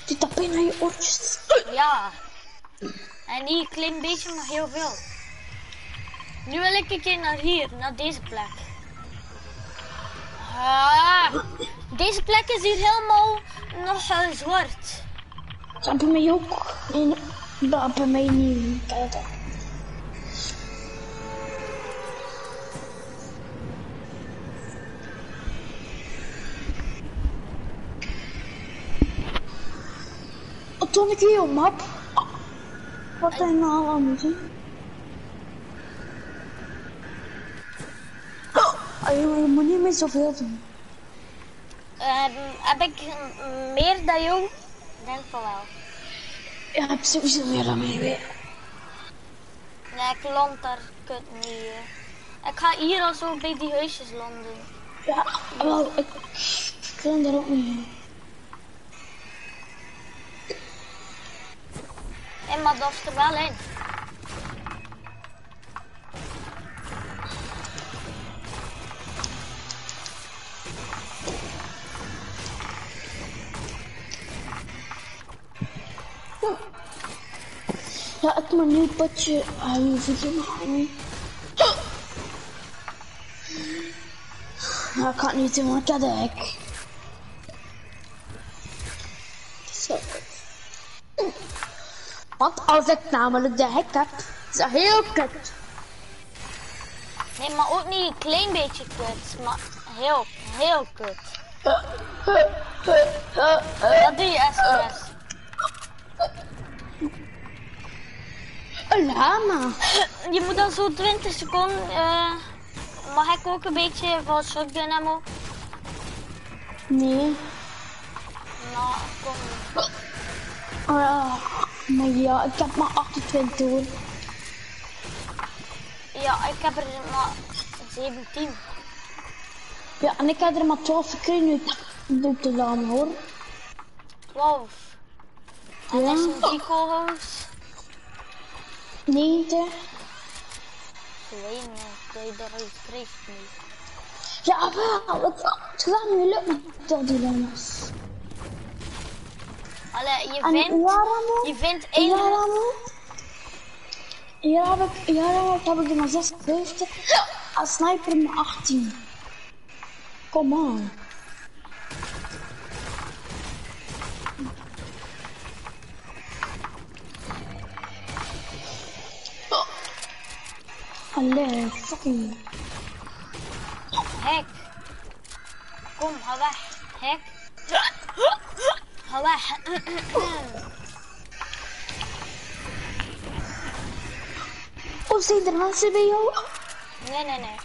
Dit dat pijn aan je oortjes. Ja. En niet een klein beetje, maar heel veel. Nu wil ik een keer naar hier, naar deze plek. Ah, deze plek is hier helemaal nog uh, zwart. Dat bij mij ook. En dat bij mij niet. Wat toon ik hier op map? Wat hij nou moet Oh, je je moet niet meer zoveel doen. Ehm, heb ik meer dan jou? Denk van wel. Ja, ik heb sowieso meer dan mij weer. Nee, ik land daar kut niet. eh. Ik ga hier al zo bij die huisjes landen. Ja, wel, ik, ik kan daar ook niet. En maar dat is er wel in. Ja, ik moet nu een potje aan je video maken. Nou, ik kan niet doen, ik heb de hek. Zo. Want als ik namelijk de hek heb, is dat heel kut. Nee, maar ook niet een klein beetje kut, maar heel, heel kut. Dat doe je expres. Een lama. Je moet dan zo 20 seconden. eh mag ik ook een beetje van shotgun ammo? Nee. Nou, kom. Oh ja. Maar ja, ik heb maar 28 hoor. Ja, ik heb er maar 17. Ja, en ik heb er maar 12 gekregen uit de lama hoor. 12. En Ja. is een Ja, wel. Het, het gaat nu lukken door die lama's. Allee, je vindt, je één. Ja, heb ik, ja, Ramo, heb ik er maar 56. Als sniper maar 18. Kom aan. Allee, fucking. Hek. Kom, ga weg. Hek. Ga weg. Oh, zijn er mensen bij jou? Nee, nee, nee.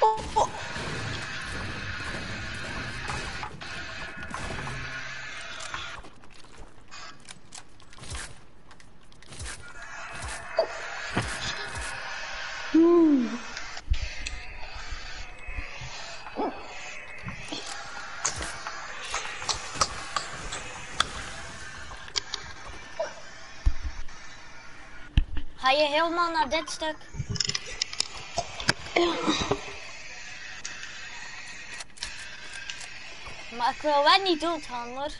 Oh, oh. Ga je helemaal naar dit stuk? Maar ik wil wel niet doodgaan hoor.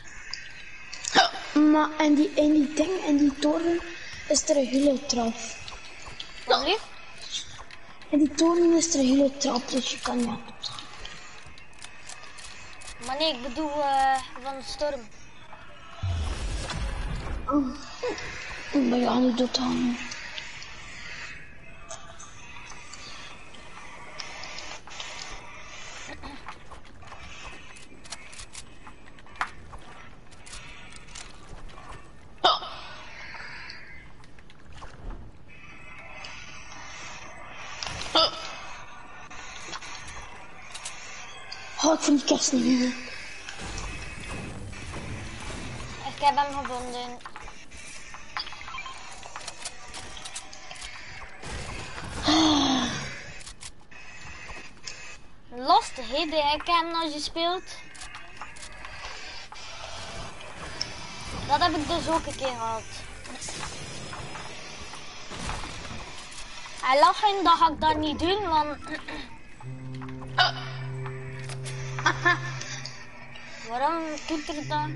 Maar en die, en die ding en die toren is er een hele trap. Wat lief? En die toren is er hele trap, dus je kan ja. Maar nee, ik bedoel eh, van de storm. Maar ja, nu doet hangen. Ik heb hem gevonden. Hidden, ik heb hem nog gespeeld. Dat heb ik dus ook een keer gehad. Hij lag in dat ga ik dat niet doen, want... Waarom doet er dat?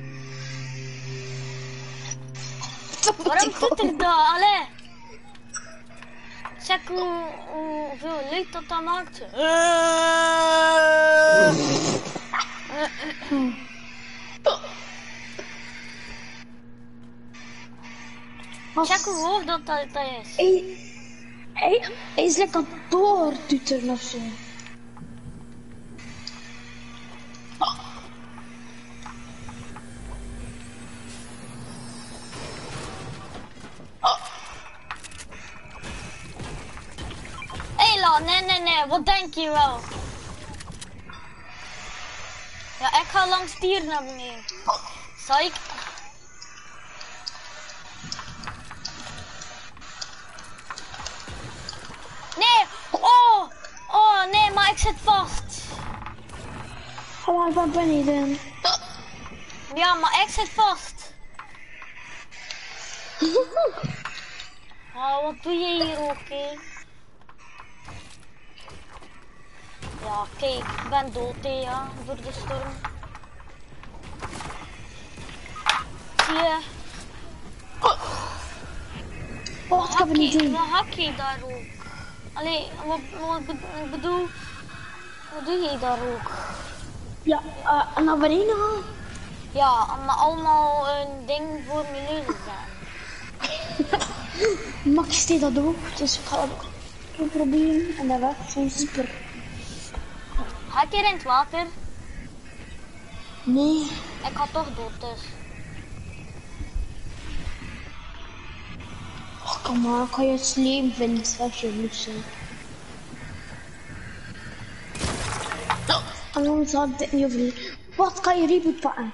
Waarom doet er dat? Allee. Check hoe, hoeveel luid dat dat maakt. Check hoe hoog dat, dat, dat is. Hij, hij, hij is lekker doortuteren of zo. Wat denk je wel? Ja, ik ga langs dier naar beneden. Zal ik? Nee! Oh! Oh, nee, maar ik zit vast. Ga maar naar beneden. Ja, maar ik zit vast. Oh, wat doe je hier ook, hè? Ja, kijk, ik ben dood, hè, ja, door de storm. Zie je? Oh, ik heb het niet doen. Wat hak je daar ook? Allee, wat, wat bedoel, wat doe je daar ook? Ja, uh, naar beneden gaan. Ja, maar allemaal een ding voor mijn neus. Max deed dat ook, dus ik ga dat ook proberen. En dat werkt zo super. Ga ik hier in het water? Nee, Ik ga toch dood, dus. oh, kom maar, ik ga je het leven vinden, alsjeblieft. zo. En dan zal ik dit niet overleven. Wat kan je reboot pakken?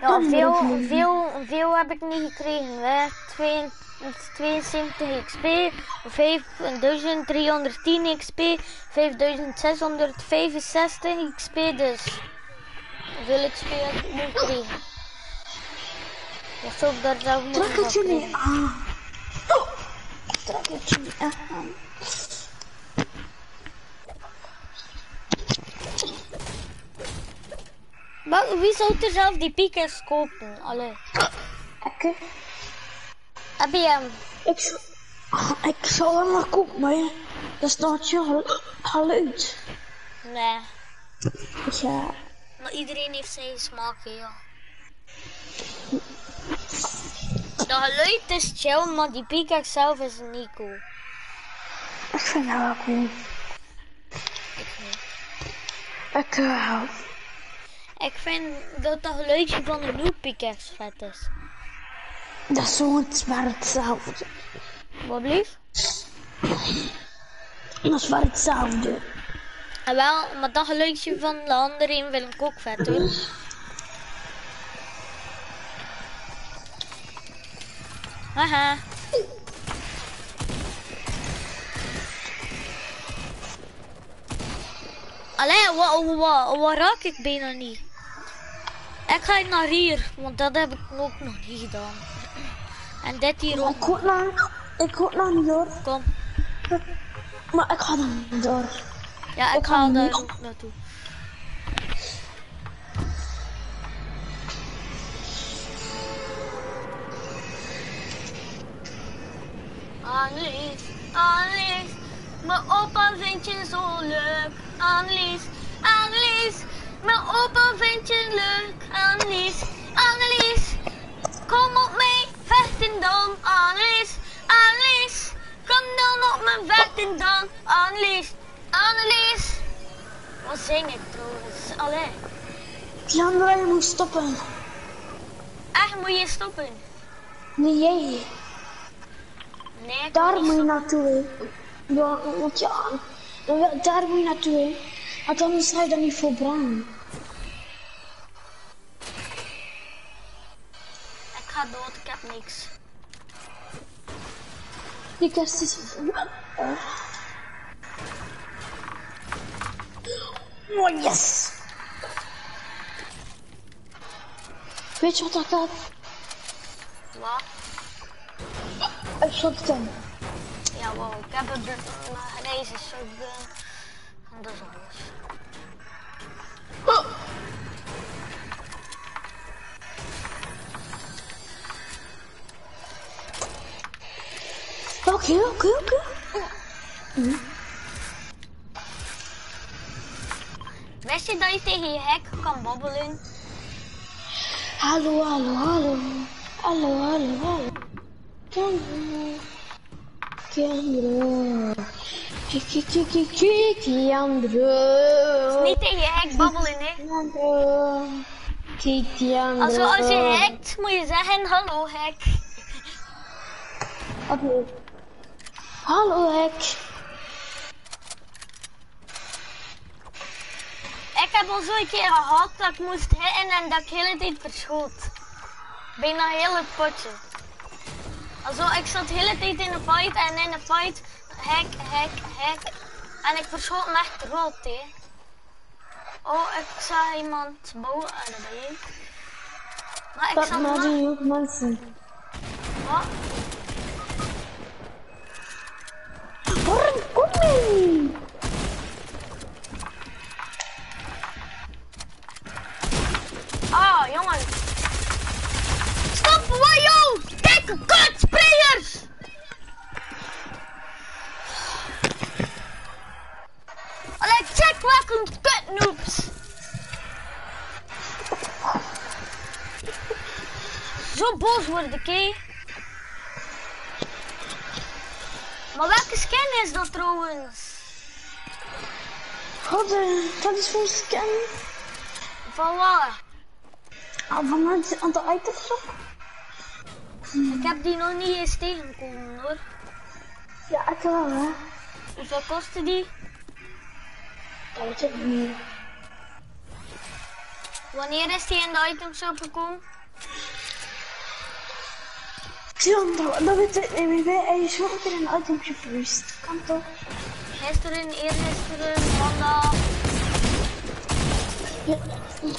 Ja. Ja, veel, veel, veel heb ik niet gekregen. Hè. 2 72 XP, 5310 XP, 5665 XP, dus hoeveel XP heb ik nu gekregen? Dat zou ik daar zelf moeten Trek het jullie aan. Trek het jullie aan. Maar wie zou er zelf die piekers kopen? Allee, Oké. heb je hem? Ik, z- ik zal hem nog kopen, maar dat staat je gel- geluid. Nee. Ja. Maar iedereen heeft zijn smaak, ja. De geluid is chill, maar die pickaxe zelf is niet cool. Ik vind dat wel cool. Ik uh, Ik vind dat het geluidje van de pickaxe vet is. dat is maar hetzelfde. Wat blieft? Dat is maar hetzelfde. En wel, maar dat geluidje van de andere een vind ik ook vet hoor. Haha. Allee, wat, wat, wat raak ik bijna niet? Ik ga naar hier, want dat heb ik ook nog niet gedaan. En dit hier ook. Ik hoor naar, ik hoor naar niet door. Kom. Maar ik ga er niet door. Ja, ik Ik ga ga daar niet. ook naartoe. Annelies, Annelies, mijn opa vindt je zo leuk. Annelies, Annelies, mijn opa vindt je leuk. Annelies, Annelies, kom op mee, vechten dan. Annelies, Annelies, kom dan op me vechten dan. Annelies, Annelies. Wat zing ik trouwens? Allee, Jandra, je moet stoppen. echt moet je stoppen. Nee, jij. Nee, Daar moet je naartoe. Ja, ja, daar moet je naartoe. Anders ga je dat niet volbrengen. stoppen. Ik ga dood, ik heb niks. Die kerst is... Oh, yes! Weet je wat ik heb? Wat? Een shotgun. Ja, wow, ik heb een bl- maar deze shotgun. En dat is alles. Oké, oké, oké. Wist je dat je tegen je hek kan babbelen? Hallo, hallo, hallo. Hallo, hallo, hallo. Kendra. Kendra. Kiki, kiki, kiki, Andro. Niet tegen je hek babbelen, hè? Andro. Kiki, Andro. Als, als je hekt, moet je zeggen hallo hek. Oké. Hallo, hek. Ik heb al zo een keer gehad dat ik moest hitten en dat ik de hele tijd verschoot. Bijna heel het potje. Also, ik zat de hele tijd in een fight en in een fight hek, hek, hek. En ik verschoot me echt rot, hè. Oh, ik zag iemand. Ah, dat ben je. Maar ik Dat zat maar die ook mensen. Wat? Waarom kom je? Ah, jongen. Stop, wajo! Dikke kutsprayers! Check welke kutnoobs. Zo boos word ik, hé. Maar welke skin is dat trouwens? God, eh, dat is voor scan. Van waar? Ah, van mensen aan de items? Ik heb die nog niet eens tegengekomen hoor. Ja, ik wel, hè. Hoeveel kostte die? Weet ik niet. Wanneer is die in de items opgekomen? Xandro, dat weet ik niet meer. Hij is wel een keer een itemje geweest. Kan toch? Gisteren, eergisteren, maandag. Ja,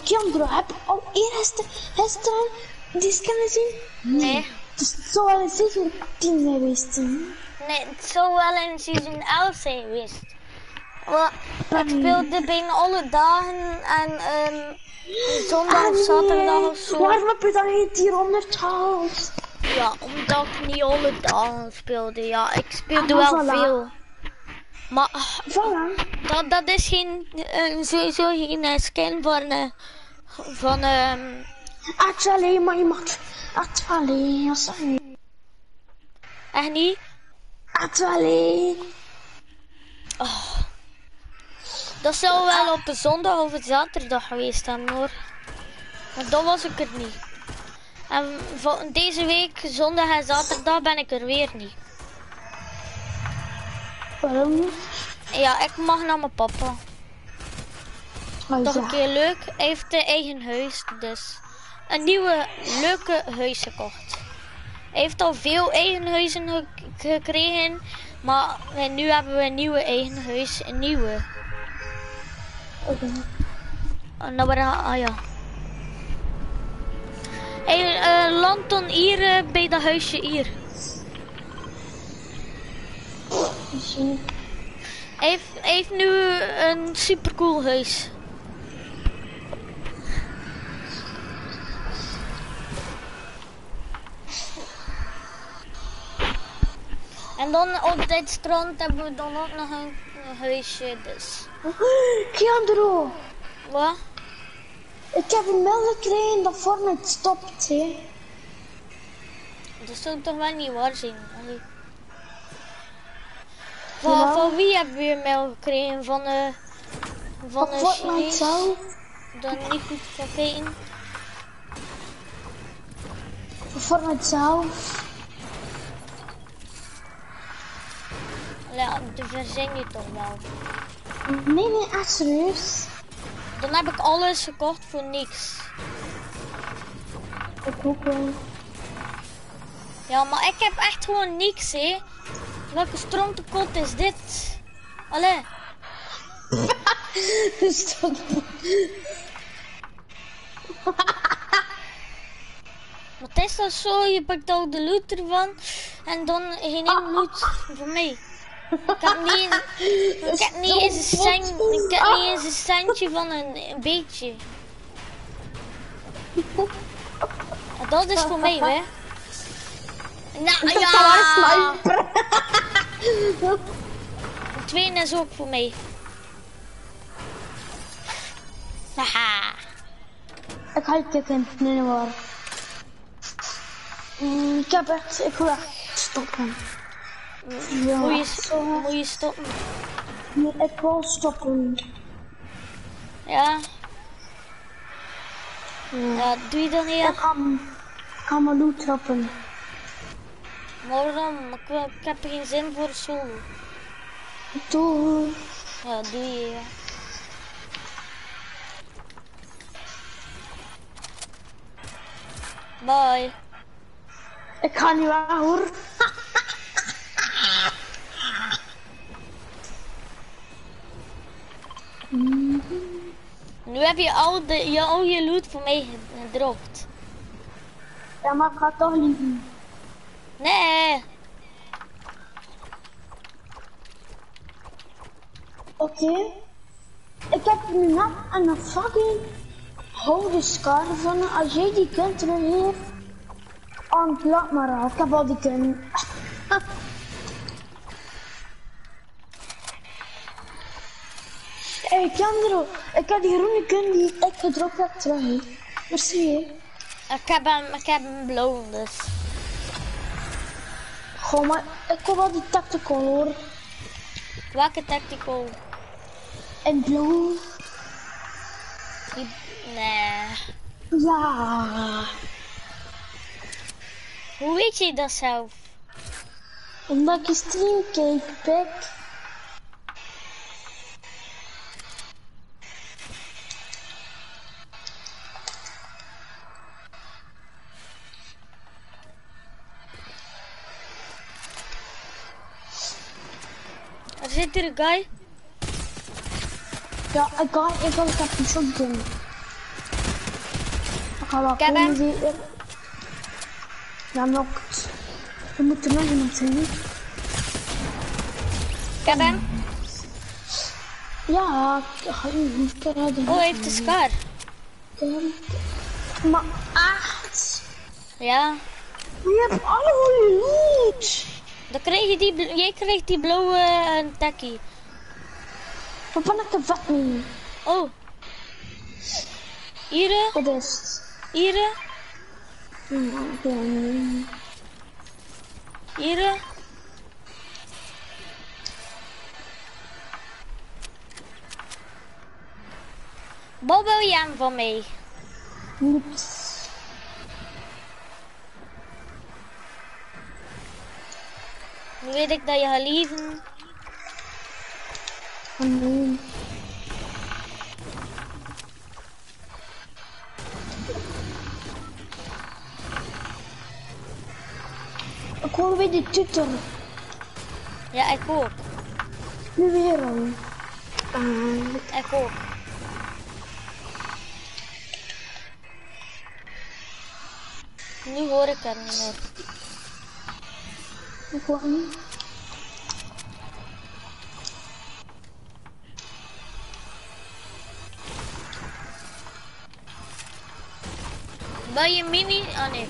Xandro, heb je al eergisteren gisteren die scan gezien? Nee. Het is zo wel in seizoen 10 geweest. hè. Nee, het zou wel in season 11 zijn geweest. Ik speelde bijna alle dagen en ehm zondag of zaterdag of zo. Waarom heb je dan niet 400 gehaald? Ja, omdat ik niet alle dagen speelde. Ja, ik speelde Ah, wel voilà. veel. Maar Voilà. dat, dat is geen, eh, sowieso geen eh, skin van, eh, van ehm Actually, maar je mag... Actually, sorry. echt niet. Actually. Dat zou wel op de zondag of de zaterdag geweest zijn hoor. Maar dat was ik er niet. En deze week, zondag en zaterdag, ben ik er weer niet. Waarom niet? Ja, ik mag naar mijn papa. Oh, Toch ja. een keer leuk. Hij heeft een eigen huis, dus een nieuwe leuke huis gekocht. Hij heeft al veel eigen huizen ge- gekregen, maar nu hebben we een nieuwe eigen huis, een nieuwe. Oké. En dan waren, ah ja. Hey, eh, land dan hier eh, bij dat huisje hier. Misschien. Heeft, hij heeft nu een supercool huis. En dan op dit strand hebben we dan ook nog een, een huisje, dus. Keandro, Wat? ik heb een mail gekregen dat Fortnite stopt, hè. Dat zou toch wel niet waar zijn? Allee. Van, van wie hebben we een mail gekregen? Van, eh van Op een Fortnite Chinees? zelf. Dan niet goed kan kijken. Op Fortnite zelf. Ja, de verzin je toch wel. Nee, nee, echt serieus. Dan heb ik alles gekocht voor niks. Ik ook wel. Ja, maar ik heb echt gewoon niks, hè. Welke stroomtekort is dit? Allee, Dus dat... maar het is toch zo, je pakt al de loot ervan en dan geen één loot voor mij. Ik heb niet, ik heb niet eens een cent, ik heb niet eens een centje van een, een beetje. Maar dat is voor mij, hè. Nou ja, de tweede is ook voor mij. Haha. Ik ga je kicken. Nee. Mm, ik heb echt... Ik wil echt stoppen. Ja, Moet je, moet je stoppen. Nee, ik wil stoppen. Ja. Ja, doe je dan niet Ik aan? ga, m- ik ga mijn loot trappen. Waarom? Ik, heb er geen zin voor zo. Doei. Ja, doe je. Ja. Bye. Ik ga niet weg hoor. Nu heb je al, de, je, al je loot voor mij gedropt. Ja, maar ik ga toch liever. Nee. Oké. Ik heb nu net een fucking houden scar van. Als jij die kunt teruggeven, dan laat maar af. Ik heb al die kunnen. Hé, hey, Kendro, ik heb die groene kun die ik gedropt heb terug. hè. Merci, hè. Ik heb hem, ik heb hem blauw dus. Goh, maar ik wil wel die tactical hoor. Welke tactical? En blauw. Die, nee. Ja. Hoe weet je dat zelf? Omdat ik je stream keek, pik. Hier een guy. Heb een shotgun. Ik ga wel Ik komen hem. zeker. Ja, nokt. Er moet er nog iemand zijn. Ik heb hem. Ja, ik ga niet. Oh, hij heeft een scar. Maar echt? Ja. Je hebt je loot. Dan krijg je die, jij krijgt die blauwe uh, takkie. Wat ben ik mee? Oh. Hier, eh, Wat is het? hier, eh, hier. eh. Je aan van mij? Niets. Nu weet ik dat je gaat leven. Oh, nee. Ik hoor weer de tutor. Ja, ik ook. Nu weer al. Ah, Ik ook. hoor ik hem niet meer. Hoor hem niet. Bij je mini? Oh nee.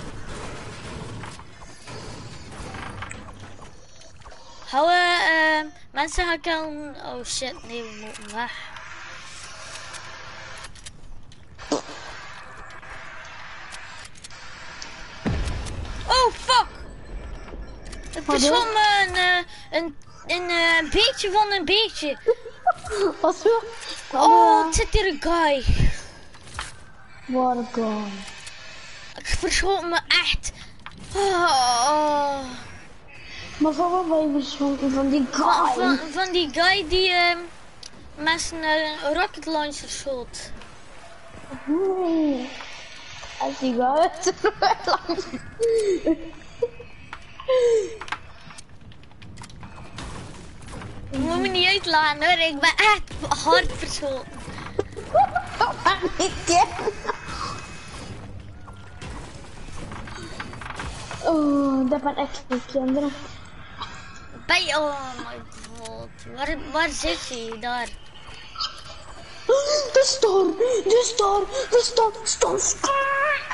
Hou eh, eh, mensen gaan kan. Oh shit, nee, we moeten weg. Oh fuck! Het is gewoon een, eh, een, een, eh, een beetje van een beetje. Wat zo? Oh, het zit hier een guy. What a guy. Ik verschoot me echt. Oh. Maar van wat ben je verschonken van die Van, guy? van, van die guy die ehm met zijn eh, rocket launcher schoot. Hmm. Als die guy langs. Je moet me niet uitlaten hoor, ik ben echt hard verschoten. Ik. Oh, dat ben echt geen kinderen. Bij oh my god. Waar, waar zit je daar? De storm, de storm, de storm, storm, storm.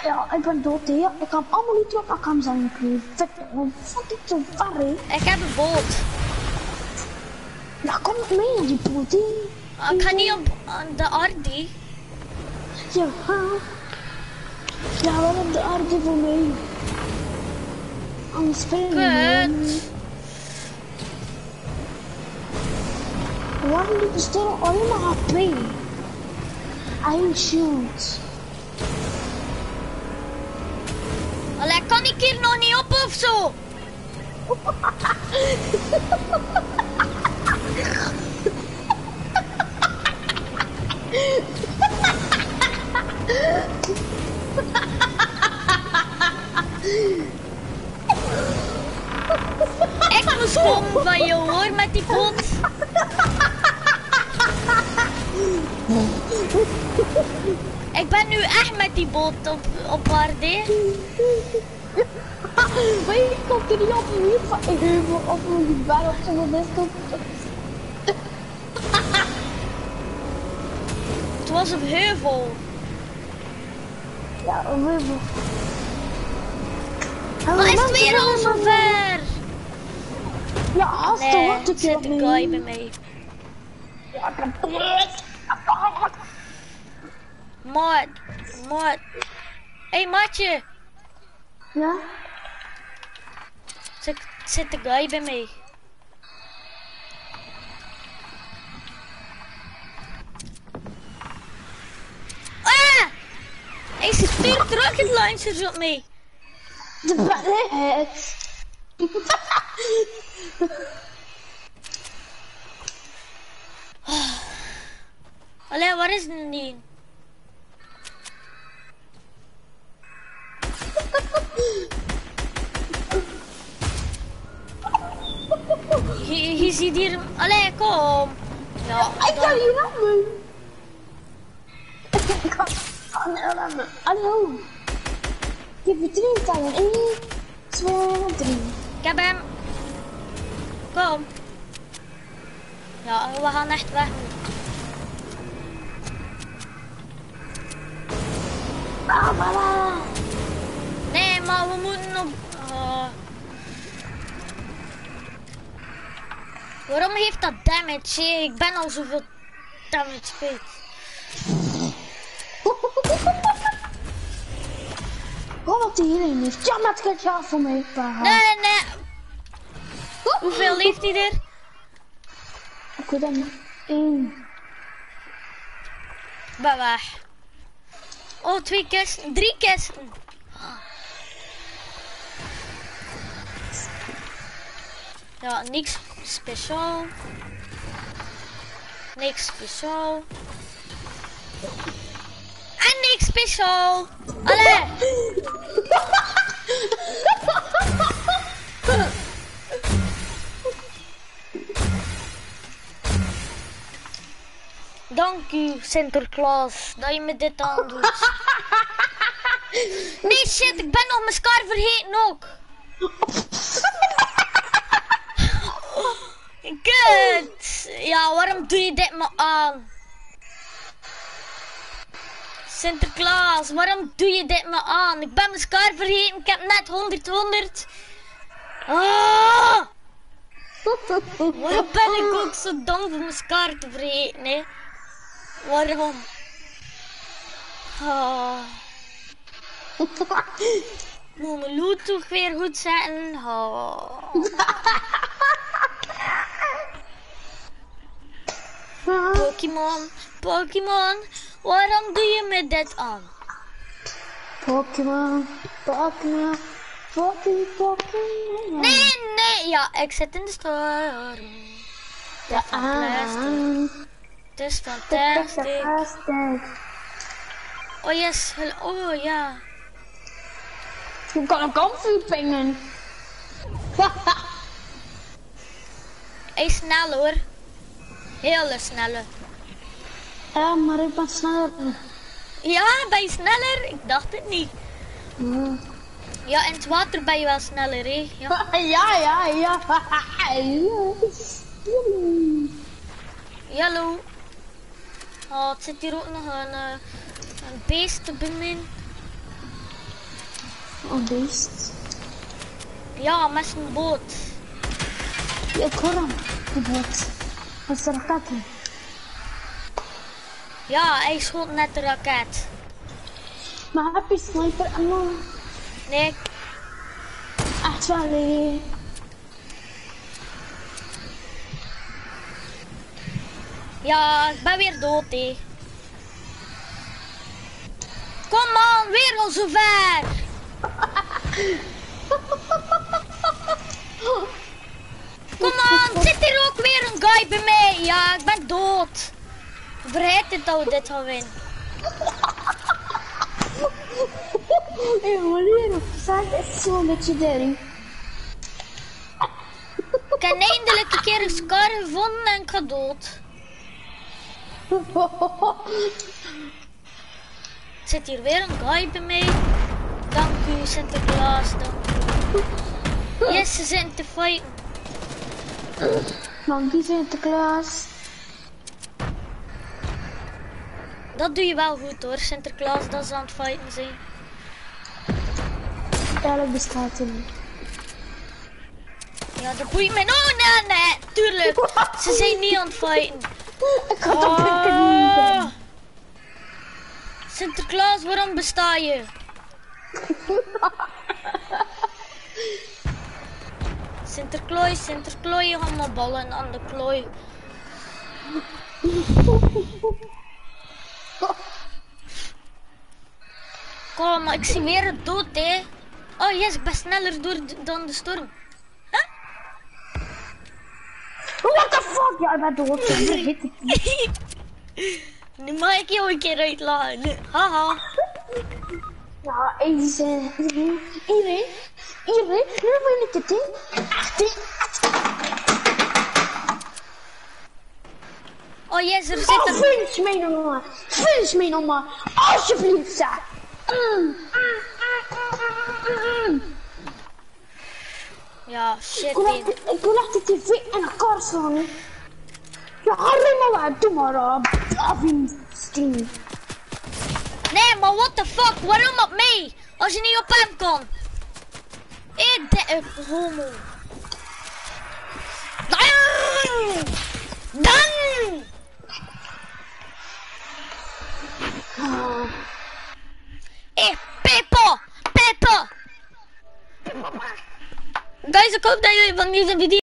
Ja, ik ben dood, hè. Ik kan hem allemaal niet terug, ik kan hem zijn niet fuck, ik zo ver, hè. Ik heb een boot. Ja, kom mee naar die boot, hè. Ah, Ik ga niet op de Ardi. Ja. Ja, wel op de aarde voor mij. Anders spelen we. Waarom doet de storm alleen maar HP? Shield. Allee, kan ik hier nog niet op of zo? Ik moest komen van je hoor met die boot. Ik ben nu echt met die boot op, op aarde. Maar je komt er niet op hier van ik heuvel op een berg op zo'n desktop. Het was op heuvel. Ja, een heuvel. Maar is het weer al zo ver? Ja, als Nee, wat te zit een guy bij mij. Ja, ik heb Maat. Hé hey, maatje, Ja? zit, zit een guy bij mij. Ah! Hij stuurt rocket launchers op mij. De ballet. Allee, waar is het Je, je ziet hier... Allee, kom. Ja, Ik kan hier naar me. Hallo. Ik heb je drie tellen. 1, 2, 3. Ik heb hem. Kom. Ja, we gaan echt weg nu. Ah, voilà. Nee, maar we moeten op... Oh. Waarom heeft dat damage? Ik ben al zoveel damage kwijt. Oh, wat die hierin heeft. Ja, maar het gaat ja voor mij. pa. Nee, nee. Hoeveel heeft hij er? Ik weet het niet. 1. Ben weg. Oh, twee kisten. Drie kisten. Ja, niks speciaal. Niks speciaal. En niks speciaal. Allee. Dank u, Sinterklaas, dat je me dit aandoet. Nee, shit, ik ben nog mijn scar vergeten ook. Kut. Ja, waarom doe je dit me aan? Sinterklaas, waarom doe je dit me aan? Ik ben mijn scar vergeten, ik heb net 100, 100. Ah! Waarom ben ik ook zo dom voor mijn scar te vergeten, hè? Waarom? Ah. Moet mijn loot toch weer goed zetten? Oh. Pokémon, Pokémon, waarom doe je me dit aan? Pokémon, Pokémon, Pokémon, Pokémon. Nee, nee, ja, ik zit in de storm. Ja, fantastisch. Het is fantastisch. Oh yes, oh ja. Je kan een pingen. Hij is snel hoor. Heel snelle. ja, maar ik ben sneller. Ja, ben je sneller? Ik dacht het niet. Hmm. Ja, in het water ben je wel sneller, hè? Ja. Ja, ja, ja. Hallo. Oh, het zit hier ook nog een, eh, een beest te beminnen. Oh, beest. Ja, met zijn boot. Ja, ik hoor hem. Die boot. Is de raketten. Ja, hij schoot net de raket. Maar heb je sniper ammo? Nee, Echt wel, hè. ja, ik ben weer dood, hè. Kom aan, weer al zover. Kom aan, zit hier ook weer een guy bij mij? Ja, ik ben dood. Vergeet het dat we dit gaan winnen. Hé, wanneer op zaak is beetje dering. Ik heb eindelijk een keer een scar gevonden en ik ga dood. Zit hier weer een guy bij mij. Dank u, Sinterklaas. Dank u. Yes, ze zijn te fighten. Dank je Sinterklaas. Dat doe je wel goed hoor, Sinterklaas, dat ze aan het fighten zijn. Ja, dat bestaat er niet. Ja, dat boeit me. Oh, nee, nee, tuurlijk. Ze zijn niet aan het fighten. Ik ga toch pikken Ah. niet. Sinterklaas, waarom besta je? Sinterklooi, Sinterklooi, maar ballen aan de klooi. Kom, maar ik zie weer het dood, hè. Oh yes, ik ben sneller door dan de storm. What the fuck? Ja, ik ben dood. Nu mag ik jou een keer uitlachen. Nu, Haha. Ja, even zijn. Iedereen, iedereen, nu ben ik het in. Oh yes, er Oh, zit een... finish mij nog maar. Finish mij nog maar. Alsjeblieft, zeg. Mm. Ja, shit, Ik echt, ik de tv in elkaar slaan. hè. Ja, ga maar weg. Doe maar. Afin, stream. Nee, maar what the fuck? Waarom op mij? Als je niet op hem kan. Ik de uh, homo. Dan! Dan! Ah. Eh, Peppa! Peppa! Guys, ik hoop dat jullie van deze video